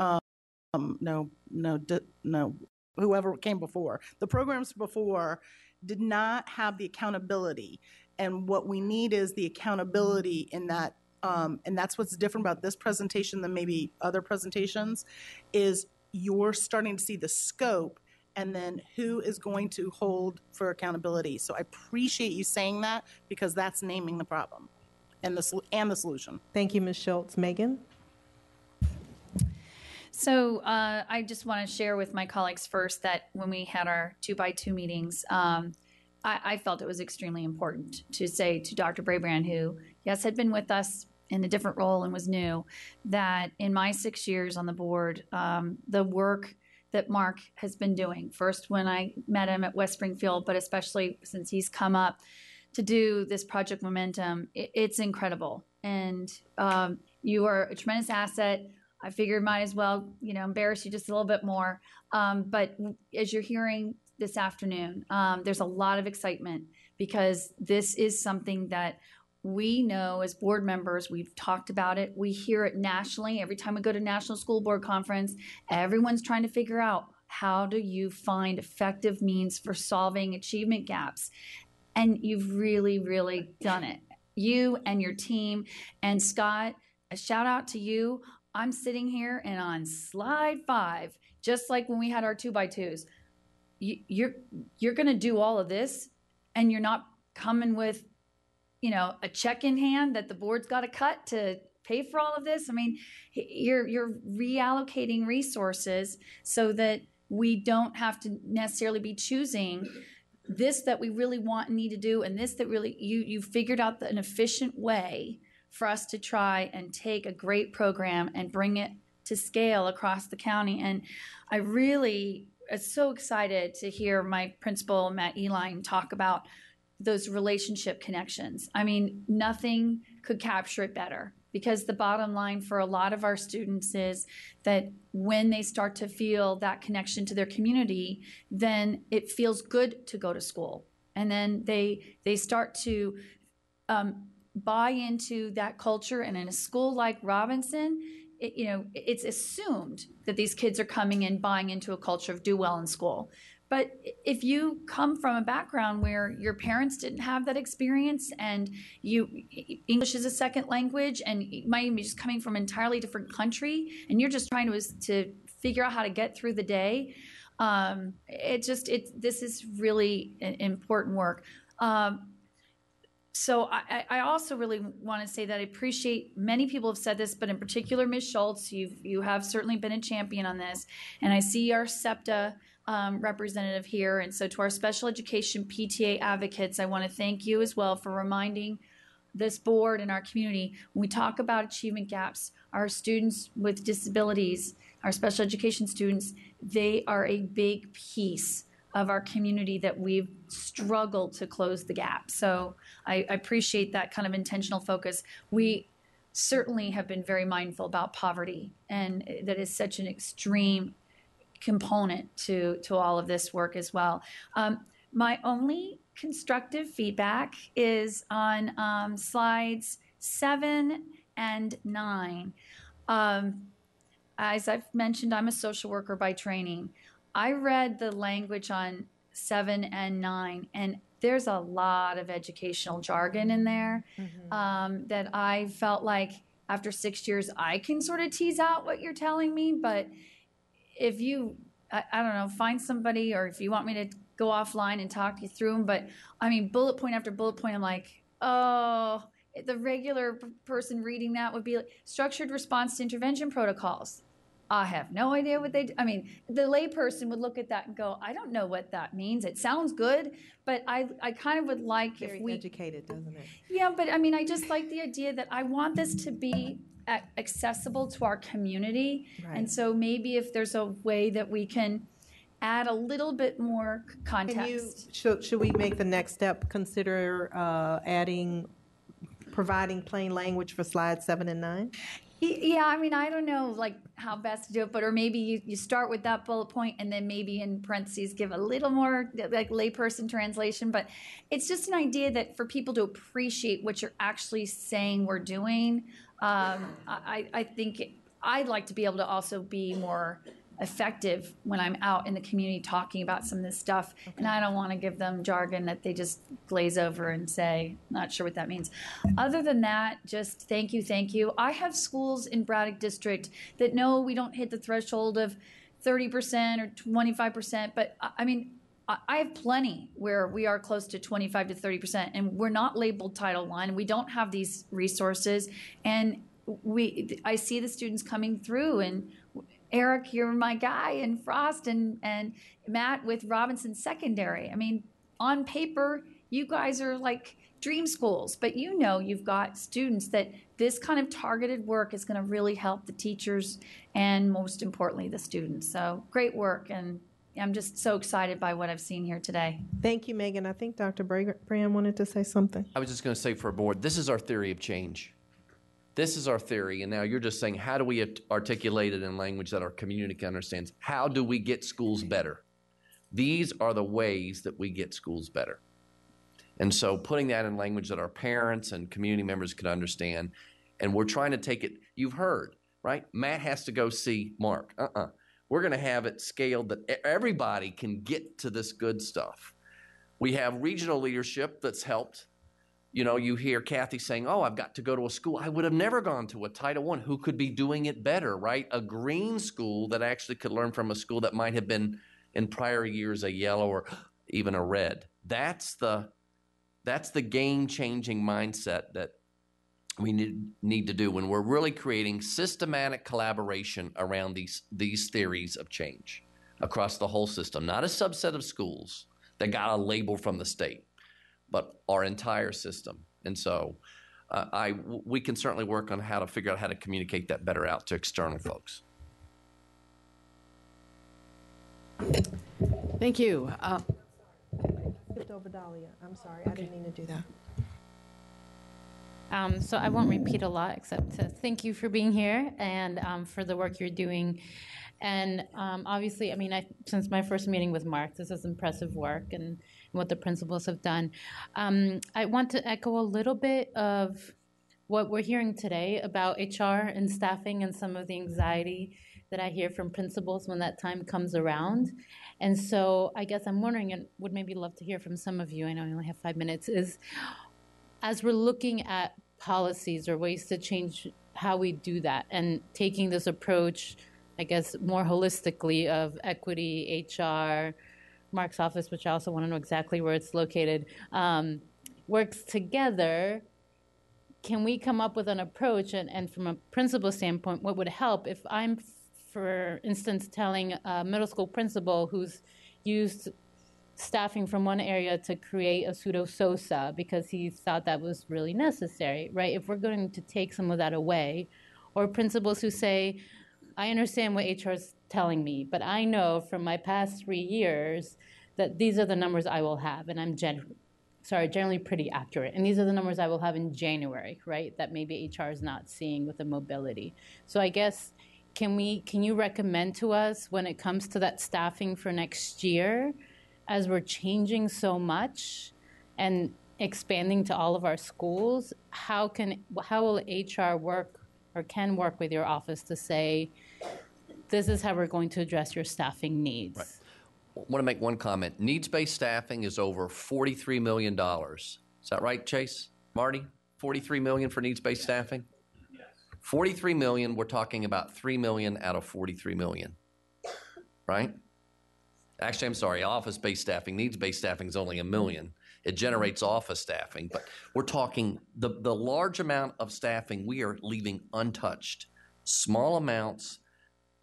Um, no, no, di- no. Whoever came before the programs before did not have the accountability, and what we need is the accountability in that. Um, and that's what's different about this presentation than maybe other presentations, is you're starting to see the scope and then who is going to hold for accountability. So I appreciate you saying that because that's naming the problem and the and the solution. Thank you, Ms. Schultz. Megan? So uh, I just want to share with my colleagues first that when we had our two by two meetings, um, I, I felt it was extremely important to say to Dr. Brabrand, who, yes, had been with us in a different role and was new, that in my six years on the board, um, the work that Mark has been doing, first when I met him at West Springfield, but especially since he's come up to do this Project Momentum, it, it's incredible. And um, you are a tremendous asset. I figured might as well, you know, embarrass you just a little bit more. Um, but as you're hearing this afternoon, um, there's a lot of excitement because this is something that we know as board members, we've talked about it. We hear it nationally. Every time we go to National School Board Conference, everyone's trying to figure out how do you find effective means for solving achievement gaps? And you've really, really done it. You and your team. And Scott, a shout out to you. I'm sitting here and on slide five, just like when we had our two by twos, you, you're you're going to do all of this, and you're not coming with, you know, a check in hand that the board's got to cut to pay for all of this. I mean, you're you're reallocating resources so that we don't have to necessarily be choosing this that we really want and need to do and this that really you you figured out the, an efficient way for us to try and take a great program and bring it to scale across the county. And I really am so excited to hear my principal, Matt Eline, talk about those relationship connections. I mean, nothing could capture it better because the bottom line for a lot of our students is that when they start to feel that connection to their community, then it feels good to go to school. And then they they start to um, buy into that culture and in a school like robinson it, you know it's assumed that these kids are coming in buying into a culture of do well in school. But if you come from a background where your parents didn't have that experience and you english is a second language and you might be just coming from an entirely different country and you're just trying to to figure out how to get through the day um, it just it this is really important work. Um, so I, I also really want to say that I appreciate many people have said this, but in particular, Ms. Schultz, you've you have certainly been a champion on this, and I see our SEPTA um, representative here, and so to our special education PTA advocates, I want to thank you as well for reminding this board and our community when we talk about achievement gaps, our students with disabilities, our special education students, they are a big piece of our community that we've struggled to close the gap. So I, I appreciate that kind of intentional focus. We certainly have been very mindful about poverty, and that is such an extreme component to to all of this work as well. Um, my only constructive feedback is on um, slides seven and nine. Um, as I've mentioned, I'm a social worker by training. I read the language on seven and nine, and there's a lot of educational jargon in there mm-hmm. um, that I felt like after six years, I can sort of tease out what you're telling me. But if you, I, I don't know, find somebody, or if you want me to go offline and talk you through them, but I mean, bullet point after bullet point, I'm like, oh, the regular person reading that would be like structured response to intervention protocols. I have no idea what they. Do. I mean, the layperson would look at that and go, "I don't know what that means. It sounds good, but I, I kind of would like Very if we educated, doesn't it? Yeah, but I mean, I just like the idea that I want this to be accessible to our community, Right. and so maybe if there's a way that we can add a little bit more c- Can you, context. should, should we make the next step, consider uh, adding, providing plain language for slides seven and nine? Yeah, I mean, I don't know like how best to do it, but or maybe you, you start with that bullet point and then maybe in parentheses give a little more like layperson translation. But it's just an idea that for people to appreciate what you're actually saying we're doing, um, I, I think I'd like to be able to also be more effective when I'm out in the community talking about some of this stuff. And I don't want to give them jargon that they just glaze over and say, not sure what that means. Other than that, just thank you, thank you. I have schools in Braddock District that know we don't hit the threshold of 30% or 25%, but I I mean, I I have plenty where we are close to 25 to 30%, and we're not labeled Title I. We don't have these resources. And we, I see the students coming through, and Eric, you're my guy, and Frost and, and Matt with Robinson Secondary. I mean, on paper, you guys are like dream schools, but you know you've got students that this kind of targeted work is going to really help the teachers and most importantly the students. So great work, and I'm just so excited by what I've seen here today. Thank you, Megan. I think Dr. Bra- Brand wanted to say something. I was just going to say for a board, this is our theory of change. This is our theory, and now you're just saying, how do we articulate it in language that our community understands? How do we get schools better? These are the ways that we get schools better. And so putting that in language that our parents and community members could understand, and we're trying to take it, you've heard, right? Matt has to go see Mark. Uh uh-uh. uh. we are going to have it scaled that everybody can get to this good stuff. We have regional leadership that's helped. You know, you hear Kathy saying, Oh, I've got to go to a school. I would have never gone to a Title I. Who could be doing it better, right? A green school that actually could learn from a school that might have been in prior years a yellow or even a red. That's the that's the game changing mindset that we need, need to do when we're really creating systematic collaboration around these, these theories of change across the whole system, not a subset of schools that got a label from the state, but our entire system. And so uh, I, we can certainly work on how to figure out how to communicate that better out to external folks. Thank you. Uh, Skipped over Dalia. I'm sorry. I didn't mean to do that. Um, so I won't repeat a lot except to thank you for being here and um, for the work you're doing. And um, obviously, I mean, I, since my first meeting with Mark, this is impressive work and what the principals have done. Um, I want to echo a little bit of what we're hearing today about HR and staffing and some of the anxiety that I hear from principals when that time comes around. And so I guess I'm wondering, and would maybe love to hear from some of you, I know I only have five minutes, is as we're looking at policies or ways to change how we do that and taking this approach, I guess, more holistically of equity, HR, Mark's office, which I also want to know exactly where it's located, um, works together. Can we come up with an approach? And, and from a principal standpoint, what would help if I'm, for instance, telling a middle school principal who's used staffing from one area to create a pseudo SOSA because he thought that was really necessary, right? If we're going to take some of that away, or principals who say, I understand what HR is telling me, but I know from my past three years that these are the numbers I will have, and I'm gen- sorry, generally pretty accurate. And these are the numbers I will have in January, right? That maybe HR is not seeing with the mobility. So I guess can we can you recommend to us when it comes to that staffing for next year? as we're changing so much and expanding to all of our schools, how can how will HR work or can work with your office to say this is how we're going to address your staffing needs? Right. I want to make one comment. Needs-based staffing is over $43 million. Is that right, Chase? Marty? 43 million for needs-based staffing? Yes. 43 million, we're talking about 3 million out of 43 million. Right? Actually, I'm sorry, office based staffing, needs based staffing is only a million. It generates office staffing, but we're talking the, the large amount of staffing we are leaving untouched. Small amounts,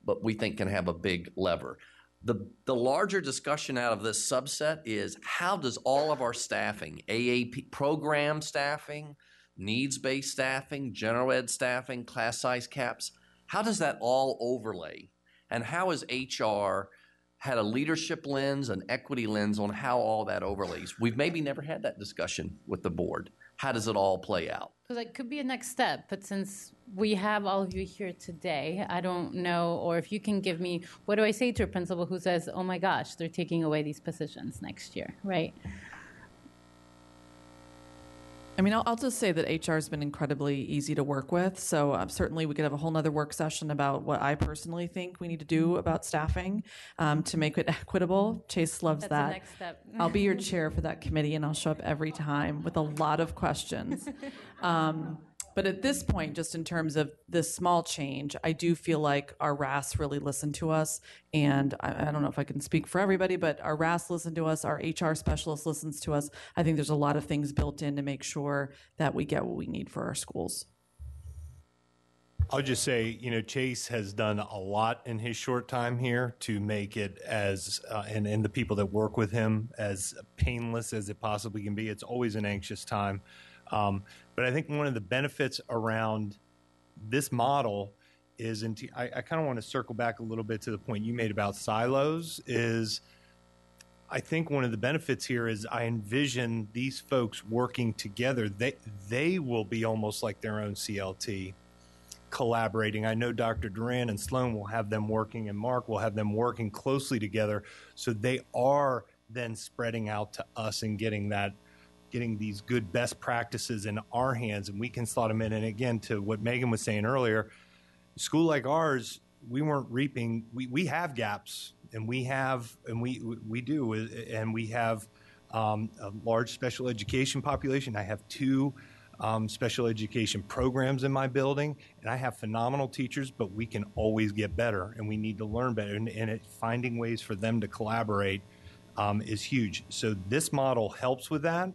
but we think can have a big lever. The, the larger discussion out of this subset is how does all of our staffing, AAP program staffing, needs based staffing, general ed staffing, class size caps, how does that all overlay? And how has HR had a leadership lens, an equity lens on how all that overlays. We've maybe never had that discussion with the board. How does it all play out? So that could be a next step, but since we have all of you here today, I don't know, or if you can give me, what do I say to a principal who says, oh my gosh, they're taking away these positions next year, right? I mean, I'll, I'll, just say that HR has been incredibly easy to work with. So um, certainly we could have a whole nother work session about what I personally think we need to do about staffing um, to make it (laughs) equitable. Chase loves That's that. The next step. I'll be your (laughs) chair for that committee, and I'll show up every time with a lot of questions. (laughs) Um, But at this point, just in terms of this small change, I do feel like our RAS really listened to us. And I, I don't know if I can speak for everybody, but our RAS listened to us, our HR specialist listens to us. I think there's a lot of things built in to make sure that we get what we need for our schools. I'll just say, you know, Chase has done a lot in his short time here to make it as, uh, and, and the people that work with him, as painless as it possibly can be. It's always an anxious time. Um, but I think one of the benefits around this model is, and I, I kind of want to circle back a little bit to the point you made about silos, is I think one of the benefits here is I envision these folks working together. They, they will be almost like their own CLT collaborating. I know Dr. Duran and Sloan will have them working, and Mark will have them working closely together. So they are then spreading out to us and getting that, getting these good best practices in our hands, and we can slot them in. And again, to what Megan was saying earlier, school like ours, we weren't reaping. We we have gaps, and we have, and we we do, and we have um, a large special education population. I have two um, special education programs in my building, and I have phenomenal teachers, but we can always get better, and we need to learn better. And, and it, finding ways for them to collaborate um, is huge. So this model helps with that.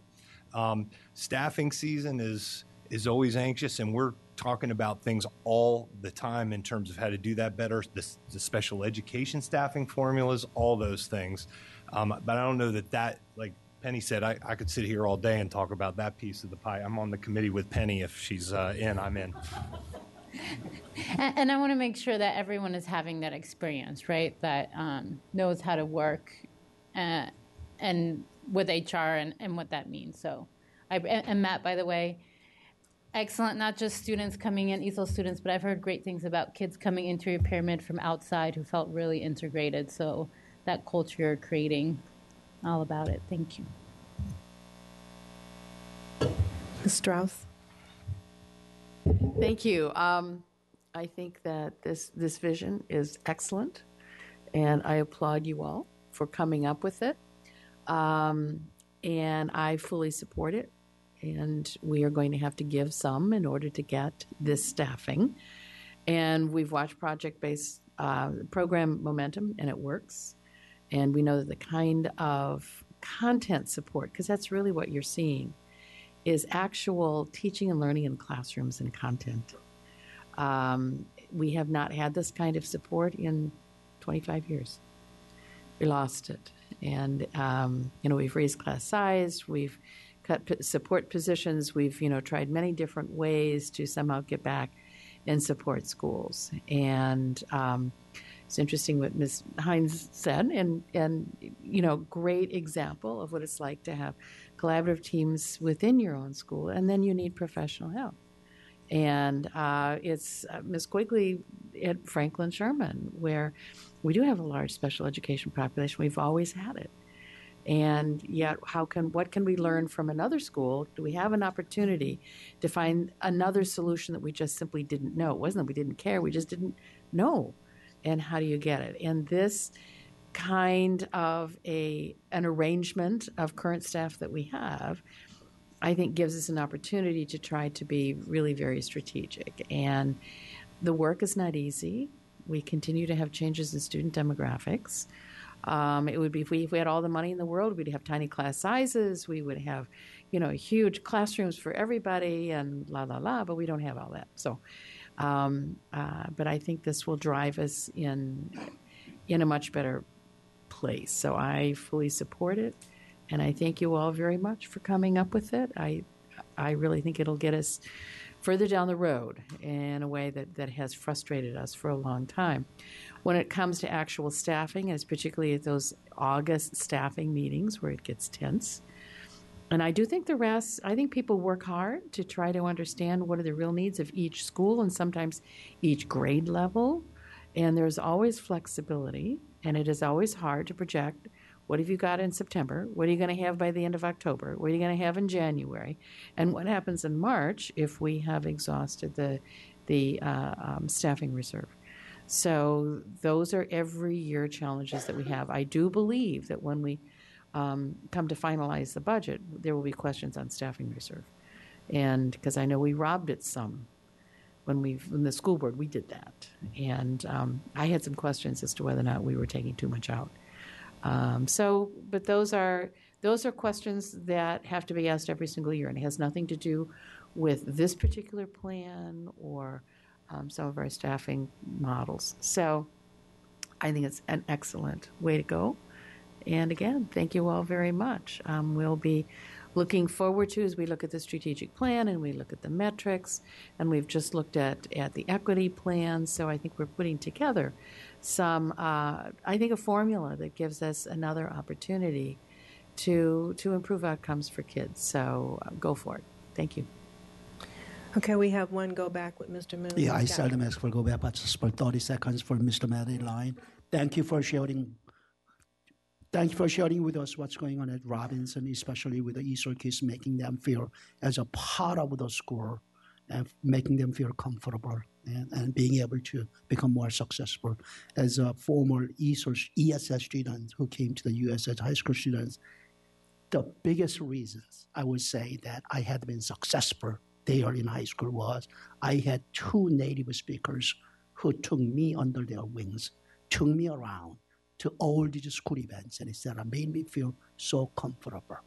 Um, staffing season is is always anxious, and we're talking about things all the time in terms of how to do that better. The, the special education staffing formulas, all those things. Um, but I don't know that that like Penny said, I, I could sit here all day and talk about that piece of the pie. I'm on the committee with Penny. If she's uh, in, I'm in. (laughs) And, and I want to make sure that everyone is having that experience, right? That um, knows how to work uh, and with HR and, and what that means. So, I, and Matt, by the way, excellent, not just students coming in, ESOL students, but I've heard great things about kids coming into your pyramid from outside who felt really integrated. So, that culture you're creating, all about it. Thank you. Ms. Strauss. Thank you. Um, I think that this this vision is excellent, and I applaud you all for coming up with it. Um, and I fully support it. And we are going to have to give some in order to get this staffing. And we've watched project based uh, program momentum, and it works. And we know that the kind of content support, because that's really what you're seeing, is actual teaching and learning in classrooms and content. Um, we have not had this kind of support in 25 years. We lost it. And, um, you know, we've raised class size, we've cut support positions, we've, you know, tried many different ways to somehow get back and support schools. And, um, it's interesting what Ms. Hines said, and and you know, great example of what it's like to have collaborative teams within your own school, and then you need professional help. And uh, it's uh, Ms. Quigley at Franklin Sherman, where we do have a large special education population. We've always had it, and yet, how can what can we learn from another school? Do we have an opportunity to find another solution that we just simply didn't know? It wasn't that we didn't care; we just didn't know and how do you get it? And this kind of a an arrangement of current staff that we have, I think gives us an opportunity to try to be really very strategic. And the work is not easy. We continue to have changes in student demographics. Um, it would be if we, if we had all the money in the world, we'd have tiny class sizes. We would have, you know, huge classrooms for everybody and la la la. But we don't have all that. So um, uh, but I think this will drive us in in a much better place. So I fully support it, and I thank you all very much for coming up with it. I I really think it'll get us further down the road in a way that, that has frustrated us for a long time. When it comes to actual staffing, as particularly at those August staffing meetings where it gets tense, and I do think the rest, I think people work hard to try to understand what are the real needs of each school and sometimes each grade level. And there's always flexibility, and it is always hard to project what have you got in September? What are you going to have by the end of October? What are you going to have in January? And what happens in March if we have exhausted the, the uh, um, staffing reserve? So those are every year challenges that we have. I do believe that when we um, come to finalize the budget, there will be questions on staffing reserve. And because I know we robbed it some when we, when the school board, we did that. And um, I had some questions as to whether or not we were taking too much out. Um, so, but those are those are questions that have to be asked every single year, and it has nothing to do with this particular plan or um, some of our staffing models. So, I think it's an excellent way to go. And again, thank you all very much. Um, we'll be looking forward to as we look at the strategic plan and we look at the metrics, and we've just looked at, at the equity plan. So I think we're putting together some, uh, I think, a formula that gives us another opportunity to to improve outcomes for kids. So uh, go for it. Thank you. Okay, we have one go back with Mr. Moon. Yeah, I seldom ask for go back, but just for 30 seconds for Mr. Madeline. Thank you for sharing. Thank you for sharing with us what's going on at Robinson, especially with the ESOL kids, making them feel as a part of the school and making them feel comfortable and, and being able to become more successful. As a former ESS student who came to the US as high school students, the biggest reasons I would say that I had been successful there in high school was I had two native speakers who took me under their wings, took me around to all these school events, and it made me feel so comfortable.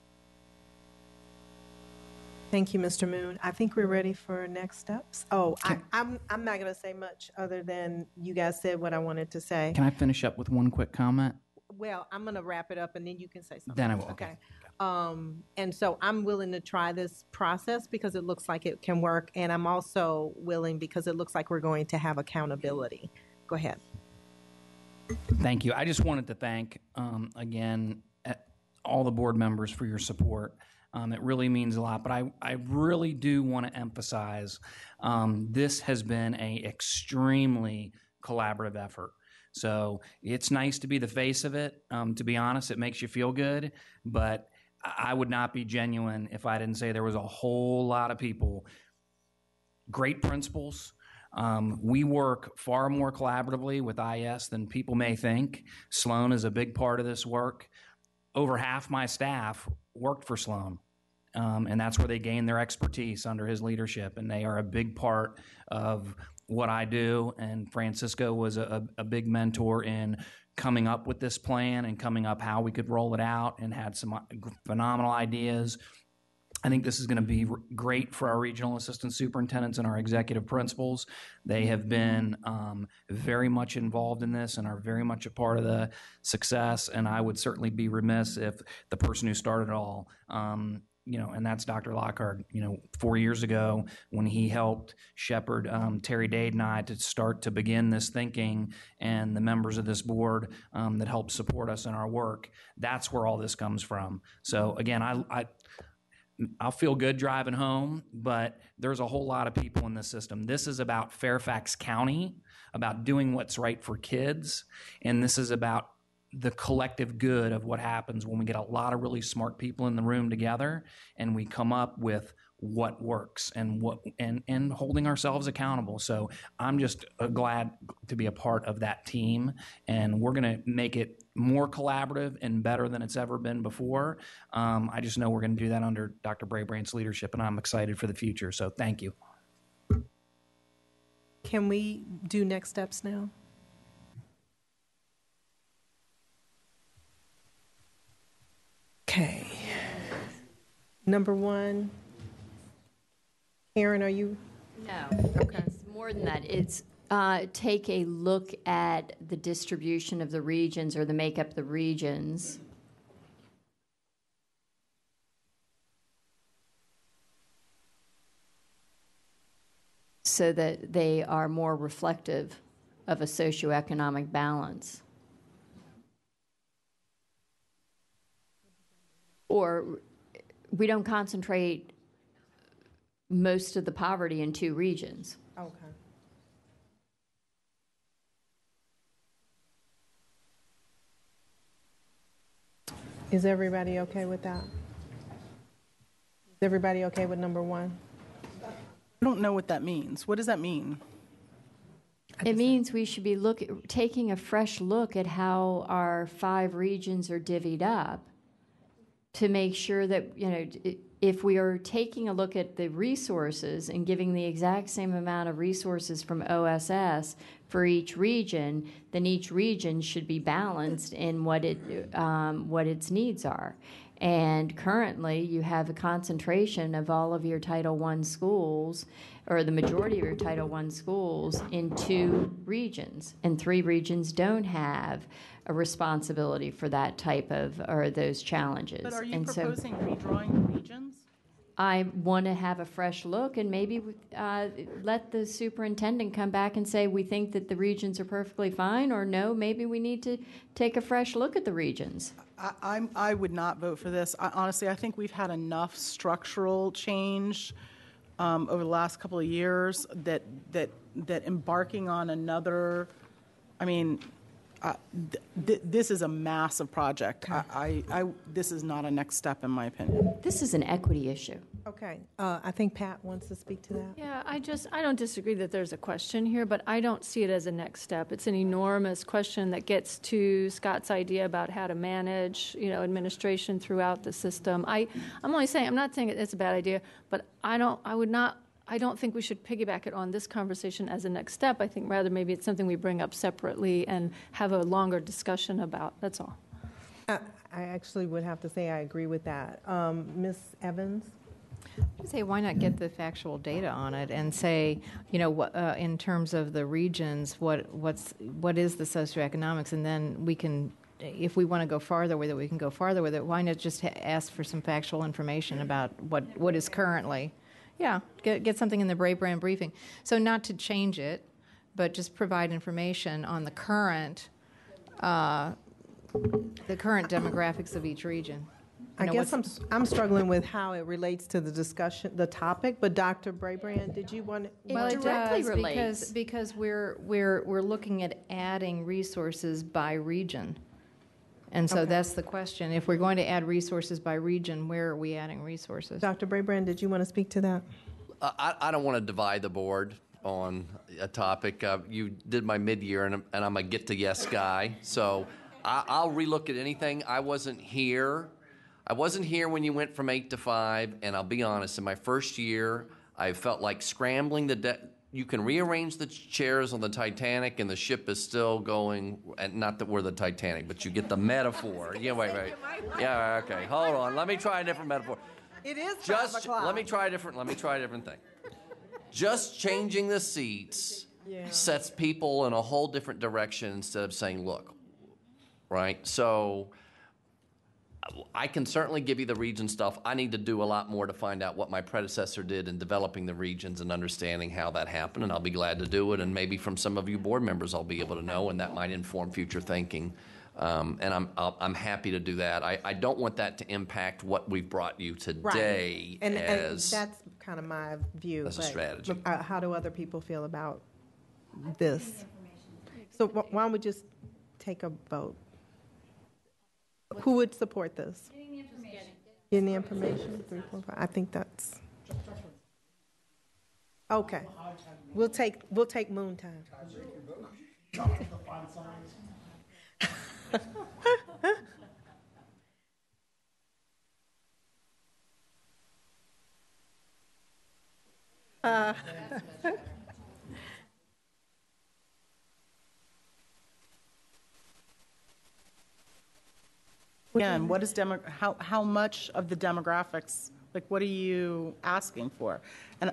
Thank you, Mr. Moon. I think we're ready for next steps. Oh, I, I'm, I'm not going to say much other than you guys said what I wanted to say. Can I finish up with one quick comment? Well, I'm going to wrap it up and then you can say something. Then I will, okay. Um, and so I'm willing to try this process because it looks like it can work. And I'm also willing because it looks like we're going to have accountability. Go ahead. Thank you. I just wanted to thank, um, again, eh, all the board members for your support. Um, it really means a lot, but I, I really do want to emphasize um, this has been a extremely collaborative effort. So it's nice to be the face of it. Um, to be honest, it makes you feel good, but I I would not be genuine if I didn't say there was a whole lot of people great principals. Um, we work far more collaboratively with IS than people may think. Sloan is a big part of this work. Over half my staff worked for Sloan. Um, and that's where they gain their expertise under his leadership. And they are a big part of what I do. And Francisco was a, a big mentor in coming up with this plan and coming up how we could roll it out and had some uh, phenomenal ideas. I think this is going to be great for our regional assistant superintendents and our executive principals. They have been um, very much involved in this and are very much a part of the success. And I would certainly be remiss if the person who started it all, um, you know, and that's Dr. Lockhart, you know, four years ago when he helped shepherd um, Terry Dade and I to start to begin this thinking and the members of this board um, that help support us in our work. That's where all this comes from. So again, I, I I'll feel good driving home, but there's a whole lot of people in this system. This is about Fairfax County, about doing what's right for kids, and this is about the collective good of what happens when we get a lot of really smart people in the room together and we come up with what works and what and and holding ourselves accountable. So I'm just uh, glad to be a part of that team, and we're going to make it more collaborative and better than it's ever been before. Um, I just know we're going to do that under Dr. Brabrand's leadership, and I'm excited for the future. So thank you. Can we do next steps now? Okay. Number one. Karen, are you? No. Okay. It's more than that. It's uh, take a look at the distribution of the regions or the makeup of the regions. So that they are more reflective of a socioeconomic balance. Or we don't concentrate most of the poverty in two regions. Okay. Is everybody okay with that? Is everybody okay with number one? I don't know what that means. What does that mean? It means we should be look, taking a fresh look at how our five regions are divvied up to make sure that, you know, it, if we are taking a look at the resources and giving the exact same amount of resources from OSS for each region, then each region should be balanced in what it um, what its needs are. And currently, you have a concentration of all of your Title I schools, or the majority of your Title I schools, in two regions, and three regions don't have a responsibility for that type of or those challenges. But are you and so- proposing redrawing the regions? I want to have a fresh look and maybe uh, let the superintendent come back and say, we think that the regions are perfectly fine, or no, maybe we need to take a fresh look at the regions. I, I'm, I would not vote for this. I, honestly, I think we've had enough structural change um, over the last couple of years that that that embarking on another. I mean, uh, th- th- this is a massive project. I, I, I, this is not a next step, in my opinion. This is an equity issue. Okay, uh, I think Pat wants to speak to that. Yeah, I just, I don't disagree that there's a question here, but I don't see it as a next step. It's an enormous question that gets to Scott's idea about how to manage, you know, administration throughout the system. I, I'm only saying, I'm not saying it's a bad idea, but I don't, I would not, I don't think we should piggyback it on this conversation as a next step. I think rather maybe it's something we bring up separately and have a longer discussion about. That's all. Uh, I actually would have to say I agree with that. Um, Ms. Evans? I'd say why not get the factual data on it and say, you know, what, uh, in terms of the regions, what what's what is the socioeconomics, and then we can, if we want to go farther with it, we can go farther with it. Why not just ha- ask for some factual information about what what is currently? Yeah, get get something in the Brabrand briefing. So not to change it, but just provide information on the current. Uh, the current demographics of each region. I know, guess I'm, I'm struggling with how it relates to the discussion, the topic, but Dr. Brabrand, did you want? Well, it does because because we're we're we're looking at adding resources by region, and so Okay. that's the question. If we're going to add resources by region, where are we adding resources? Dr. Brabrand, did you want to speak to that? Uh, I, I don't want to divide the board on a topic. Uh, you did my mid-year, and, I'm- and I'm a get to yes guy. So I, I'll relook at anything. I wasn't here. I wasn't here when you went from eight to five, and I'll be honest. In my first year, I felt like scrambling the deck. You can rearrange the chairs on the Titanic, and the ship is still going. And not that we're the Titanic, but you get the metaphor. (laughs) Yeah, wait, wait. Yeah, okay. Hold on. Let me try a different metaphor. It is Just let me try a different. Let me try a different thing. Just changing the seats Yeah. sets people in a whole different direction instead of saying, "Look," right? So. I can certainly give you the region stuff. I need to do a lot more to find out what my predecessor did in developing the regions and understanding how that happened, and I'll be glad to do it. And maybe from some of you board members, I'll be able to know, and that might inform future thinking. Um, and I'm I'll, I'm happy to do that. I, I don't want that to impact what we've brought you today And, and as that's kind of my view. as a strategy. uh, How do other people feel about this? So wh- why don't we just take a vote? Who would support this? Getting the information, three point five, I think that's. Okay, we'll take, we'll take moon time. (laughs) (laughs) Uh, (laughs) Again, what is demo, how, how much of the demographics, like, what are you asking for? And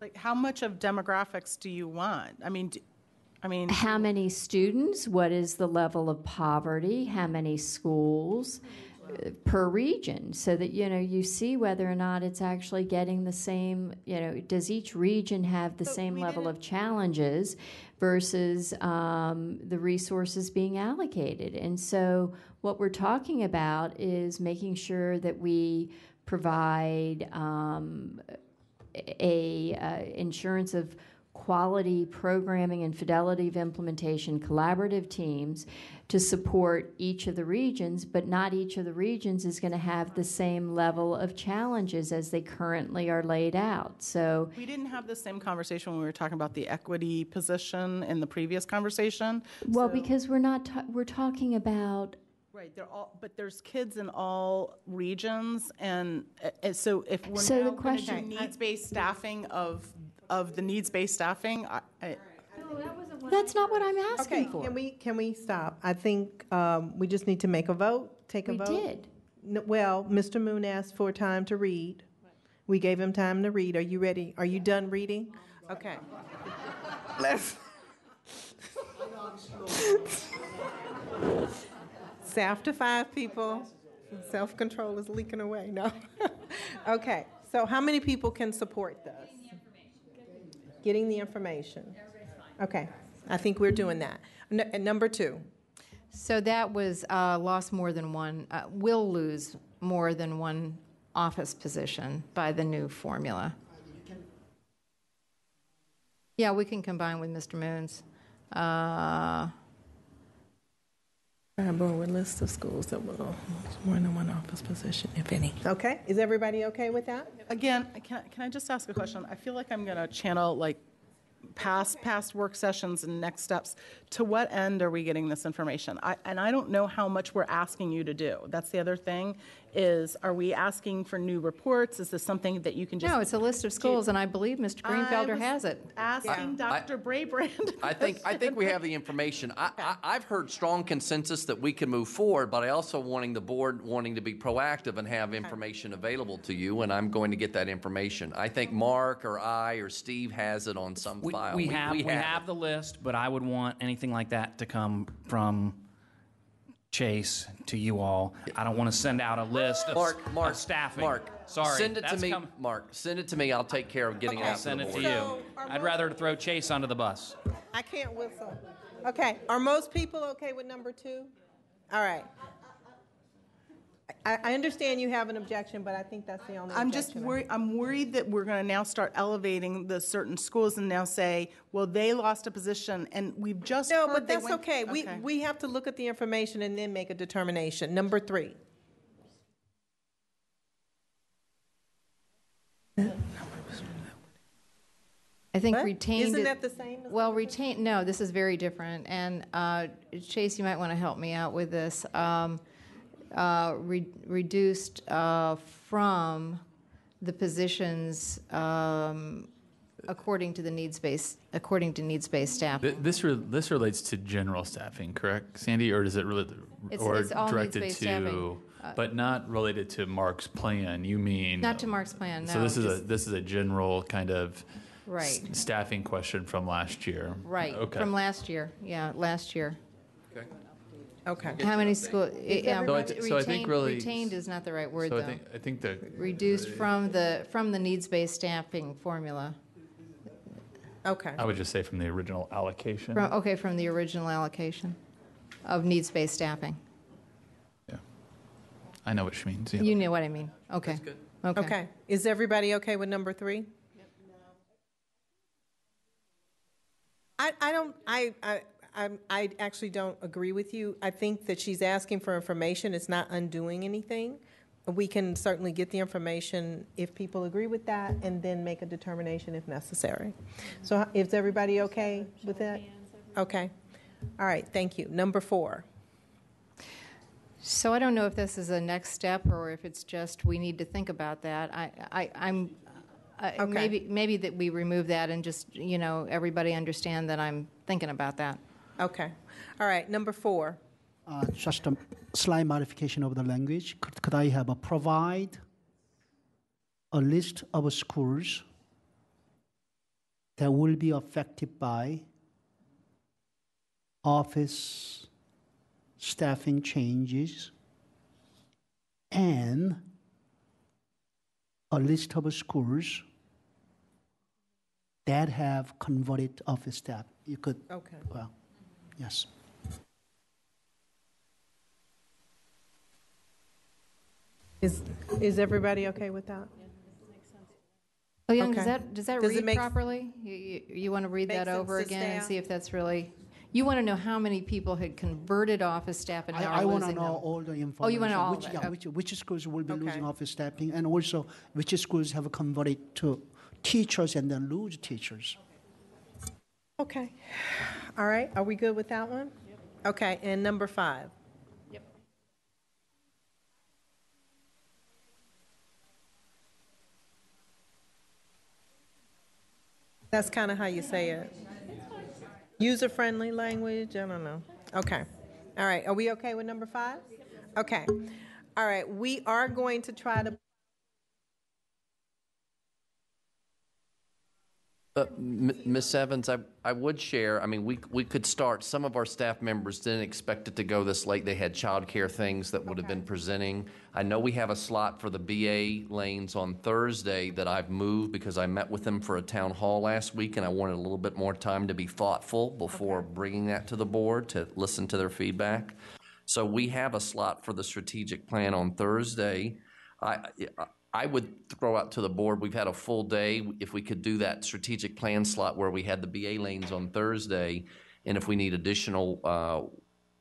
like, how much of demographics do you want? I mean, do- I mean, How many students? What is the level of poverty? How many schools per region? So that you know you see whether or not it's actually getting the same. You know, does each region have the same level of challenges versus um, the resources being allocated? And so what we're talking about is making sure that we provide um, a uh, insurance of quality programming and fidelity of implementation collaborative teams to support each of the regions but not each of the regions is going to have the same level of challenges as they currently are laid out so we didn't have the same conversation when we were talking about the equity position in the previous conversation. well because we're not ta- we're talking about Right, they're all, but there's kids in all regions, and, uh, so if we're So the now going to do question- needs-based staffing of, of the needs-based staffing, I, I, That's not what I'm asking Okay, for. can we, can we stop? I think um, we just need to make a vote, take a vote. We vote. did. N- Well, Mr. Moon asked for time to read. We gave him time to read. Are you ready? Are you done reading? Okay. Let's. (laughs) Staff to five people. Self-control is leaking away. No. (laughs) Okay, so how many people can support this? Getting the information. Okay, I think we're doing that. N- and Number two. So that was uh, lost more than one, uh, will lose more than one office position by the new formula. Yeah, we can combine with Mr. Moon's. Uh, Scarborough would list of schools that will lose more than one office position, if any. Okay, is everybody okay with that? again, can, I- can I just ask a question? I feel like I'm going to channel like past, past work sessions and next steps. To what end are we getting this information? I, and I don't know how much we're asking you to do. That's the other thing, is, are we asking for new reports? Is this something that you can just? No, it's a list of schools, and I believe Mr. Greenfelder was has it. Asking Dr. Brabrand. I think, I think we have the information. I, I, I've heard strong consensus that we can move forward, but I also wanting the board wanting to be proactive and have information available to you, and I'm going to get that information. I think Mark or I or Steve has it on some We, file. we have, we it. have the list, but I would want anything like that to come from Chase to you all. I don't want to send out a list of, Mark, Mark, of staffing. Mark, Sorry. Send it to that's me, come- Mark. Send it to me. I'll take care of getting it I'll out to send the it board. to you. I'd rather throw Chase under the bus. I can't whistle. Okay, are most people okay with number two? All right. I, I understand you have an objection, but I think that's the only I'm just objection I worried, I'm worried that we're going to now start elevating the certain schools and now say, well, they lost a position, and we've just No, heard but they that's went- okay. We, Okay. we have to look at the information and then make a determination. Number three. I think What? retained. Isn't that the same as Well, retained, no, this is very different. And uh, Chase, you might want to help me out with this. Um, uh, re- Reduced uh, from the positions um, according to the needs-based, according to needs-based staff. Th- This, re- this relates to general staffing, correct, Sandy? Or does it really, It's- or it's all directed needs-based to, staffing. Uh, but not related to Mark's plan? You mean? Not to Mark's plan, no. So this is a, this is a general kind of Right. s- staffing question from last year? Right, Okay. from last year, yeah, last year. Okay. How many school, yeah, So I thi- so I think retained, really- retained is not the right word, So I though. think, I think that. Reduced from the, from the needs-based staffing formula. Okay. I would just say from the original allocation. From, okay, from the original allocation of needs-based staffing. Yeah. I know what she means, yeah. You know what I mean, okay. Okay. Okay. Is everybody okay with number three? I, I don't, I, I, I'm, I actually don't agree with you. I think that she's asking for information. It's not undoing anything. We can certainly get the information if people agree with that and then make a determination if necessary. So is everybody okay with that? Okay. All right, thank you. Number four. So I don't know if this is a next step or if it's just we need to think about that. I, I, I'm, I, maybe, maybe that we remove that and just, you know, everybody understand that I'm thinking about that. Okay. All right, number four. Uh, just a slight modification of the language. Could, could I have a provide a list of schools that will be affected by office staffing changes and a list of schools that have converted office staff. You could, Okay. well, yes. Is, is everybody okay with that? Oh, Young, Okay. does that, does that Does read make- properly? You, you, you want to read that over again and see if that's really, you want to know how many people had converted office staff and I, now I are want to losing know them? all the information. Oh, you want to know all which, of yeah, it? which, which schools will be Okay. losing office staffing, and also which schools have converted to teachers and then lose teachers. Okay. All right. Are we good with that one? Yep. Okay. And number five. Yep. That's kind of how you say it. User friendly language. I don't know. Okay. All right. Are we okay with number five? Okay. All right. We are going to try to. Uh, M- Ms. Evans, I, I would share, I mean, we, we could start, some of our staff members didn't expect it to go this late. They had childcare things that would have been presenting. I know we have a slot for the BA lanes on Thursday that I've moved because I met with them for a town hall last week and I wanted a little bit more time to be thoughtful before bringing that to the board to listen to their feedback. So we have a slot for the strategic plan on Thursday. I, I would throw out to the board, we've had a full day. If we could do that strategic plan slot where we had the BA lanes on Thursday, and if we need additional uh,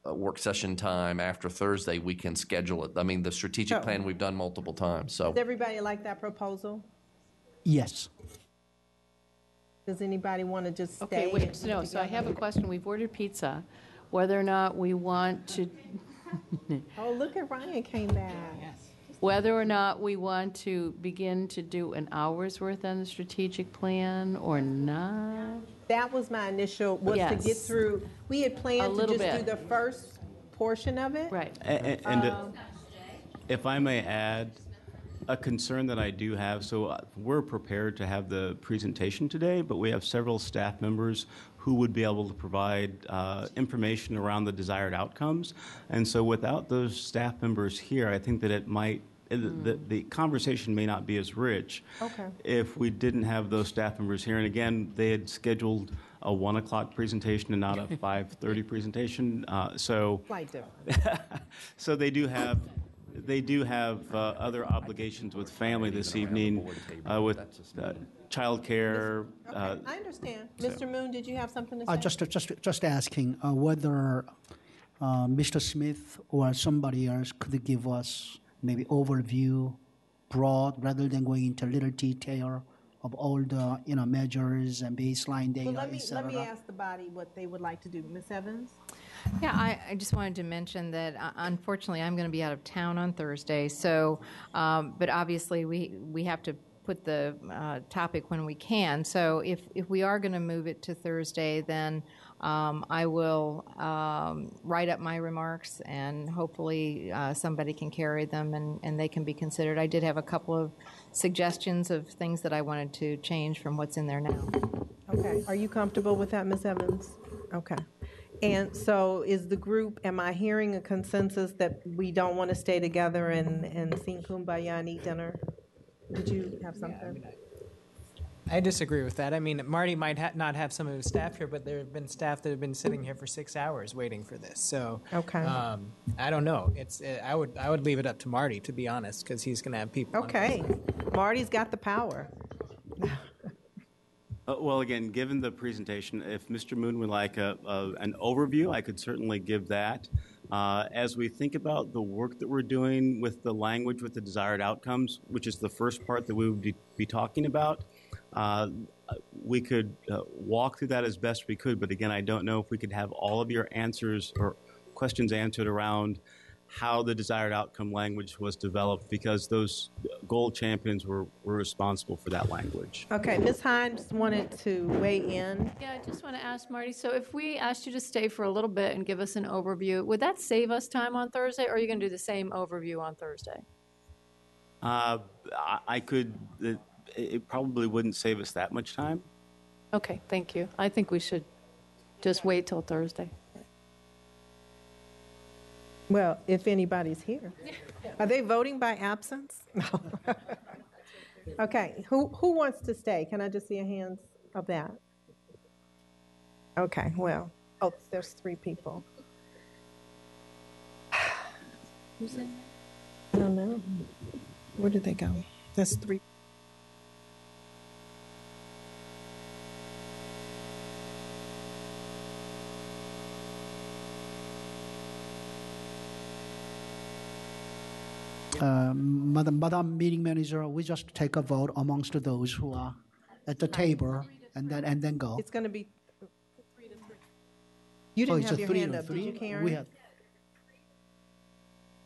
uh, work session time after Thursday, we can schedule it. I mean, the strategic Sure. plan we've done multiple times, so. Does everybody like that proposal? Yes. Does anybody want to just stay? Okay, wait, put no, so I have a question. We've ordered pizza. Whether or not we want to, Oh, look at Ryan came back. (laughs) whether or not we want to begin to do an hour's worth on the strategic plan or not? That was my initial, was to get through, we had planned to little just do bit. the first portion of it. Right. And, and Um, if I may add, a concern that I do have, so uh, we're prepared to have the presentation today, but we have several staff members who would be able to provide uh, information around the desired outcomes. And so without those staff members here, I think that it might, uh, the, the conversation may not be as rich Okay. if we didn't have those staff members here. And again, they had scheduled a one o'clock presentation and not a (laughs) five thirty presentation. Uh, so, (laughs) so they do have they do have uh, other obligations with family this evening, uh, with uh, childcare. Uh, I understand. Mr. Moon, did you have something to say? Uh, just, just, just asking uh, whether uh, Mr. Smith or somebody else could give us maybe overview, broad, rather than going into little detail of all the you know measures and baseline data, Well, let me, et let me ask the body what they would like to do. Ms. Evans? Yeah, I, I just wanted to mention that uh, unfortunately I'm going to be out of town on Thursday. So, um, but obviously we we have to put the uh, topic when we can. So if if we are going to move it to Thursday, then um, I will um, write up my remarks and hopefully uh, somebody can carry them and, and they can be considered. I did have a couple of suggestions of things that I wanted to change from what's in there now. Okay, are you comfortable with that, Ms. Evans? Okay. And so is the group, am I hearing a consensus that we don't want to stay together and, and sing kumbaya and eat dinner? Did you have something? I disagree with that. I mean, Marty might ha- not have some of his staff here, but there have been staff that have been sitting here for six hours waiting for this. So, Okay. um, I don't know. It's uh, I would I would leave it up to Marty to be honest, because he's going to have people. on Okay, Marty's got the power. Uh, well, again, given the presentation, if Mr. Moon would like a, a, an overview, I could certainly give that. Uh, as we think about the work that we're doing with the language with the desired outcomes, which is the first part that we would be, be talking about, uh, we could uh, walk through that as best we could. But again, I don't know if we could have all of your answers or questions answered around how the desired outcome language was developed because those goal champions were, were responsible for that language. Okay, Ms. Hines wanted to weigh in. Yeah, I just want to ask Marty, so if we asked you to stay for a little bit and give us an overview, would that save us time on Thursday, or are you going to do the same overview on Thursday? Uh, I, I could, it, it probably wouldn't save us that much time. Okay, thank you. I think we should just wait till Thursday. Well, if anybody's here. Are they voting by absence? (laughs) No. Okay, who, who wants to stay? Can I just see a hands of that? Okay, well, oh, there's three people. (sighs) Who's that? I don't know. Where did they go? That's three. Uh, Madam, Madam Meeting Manager, we just take a vote amongst those who are at the table and then, and then go. It's going to be. You Oh, didn't it's have your three hand to up, did three? you, Karen? We have,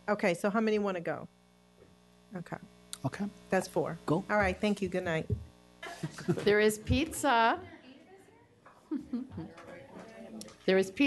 Okay, so how many want to go? Okay, okay. that's four. Go. All right, thank you, good night. There is pizza. (laughs) There is pizza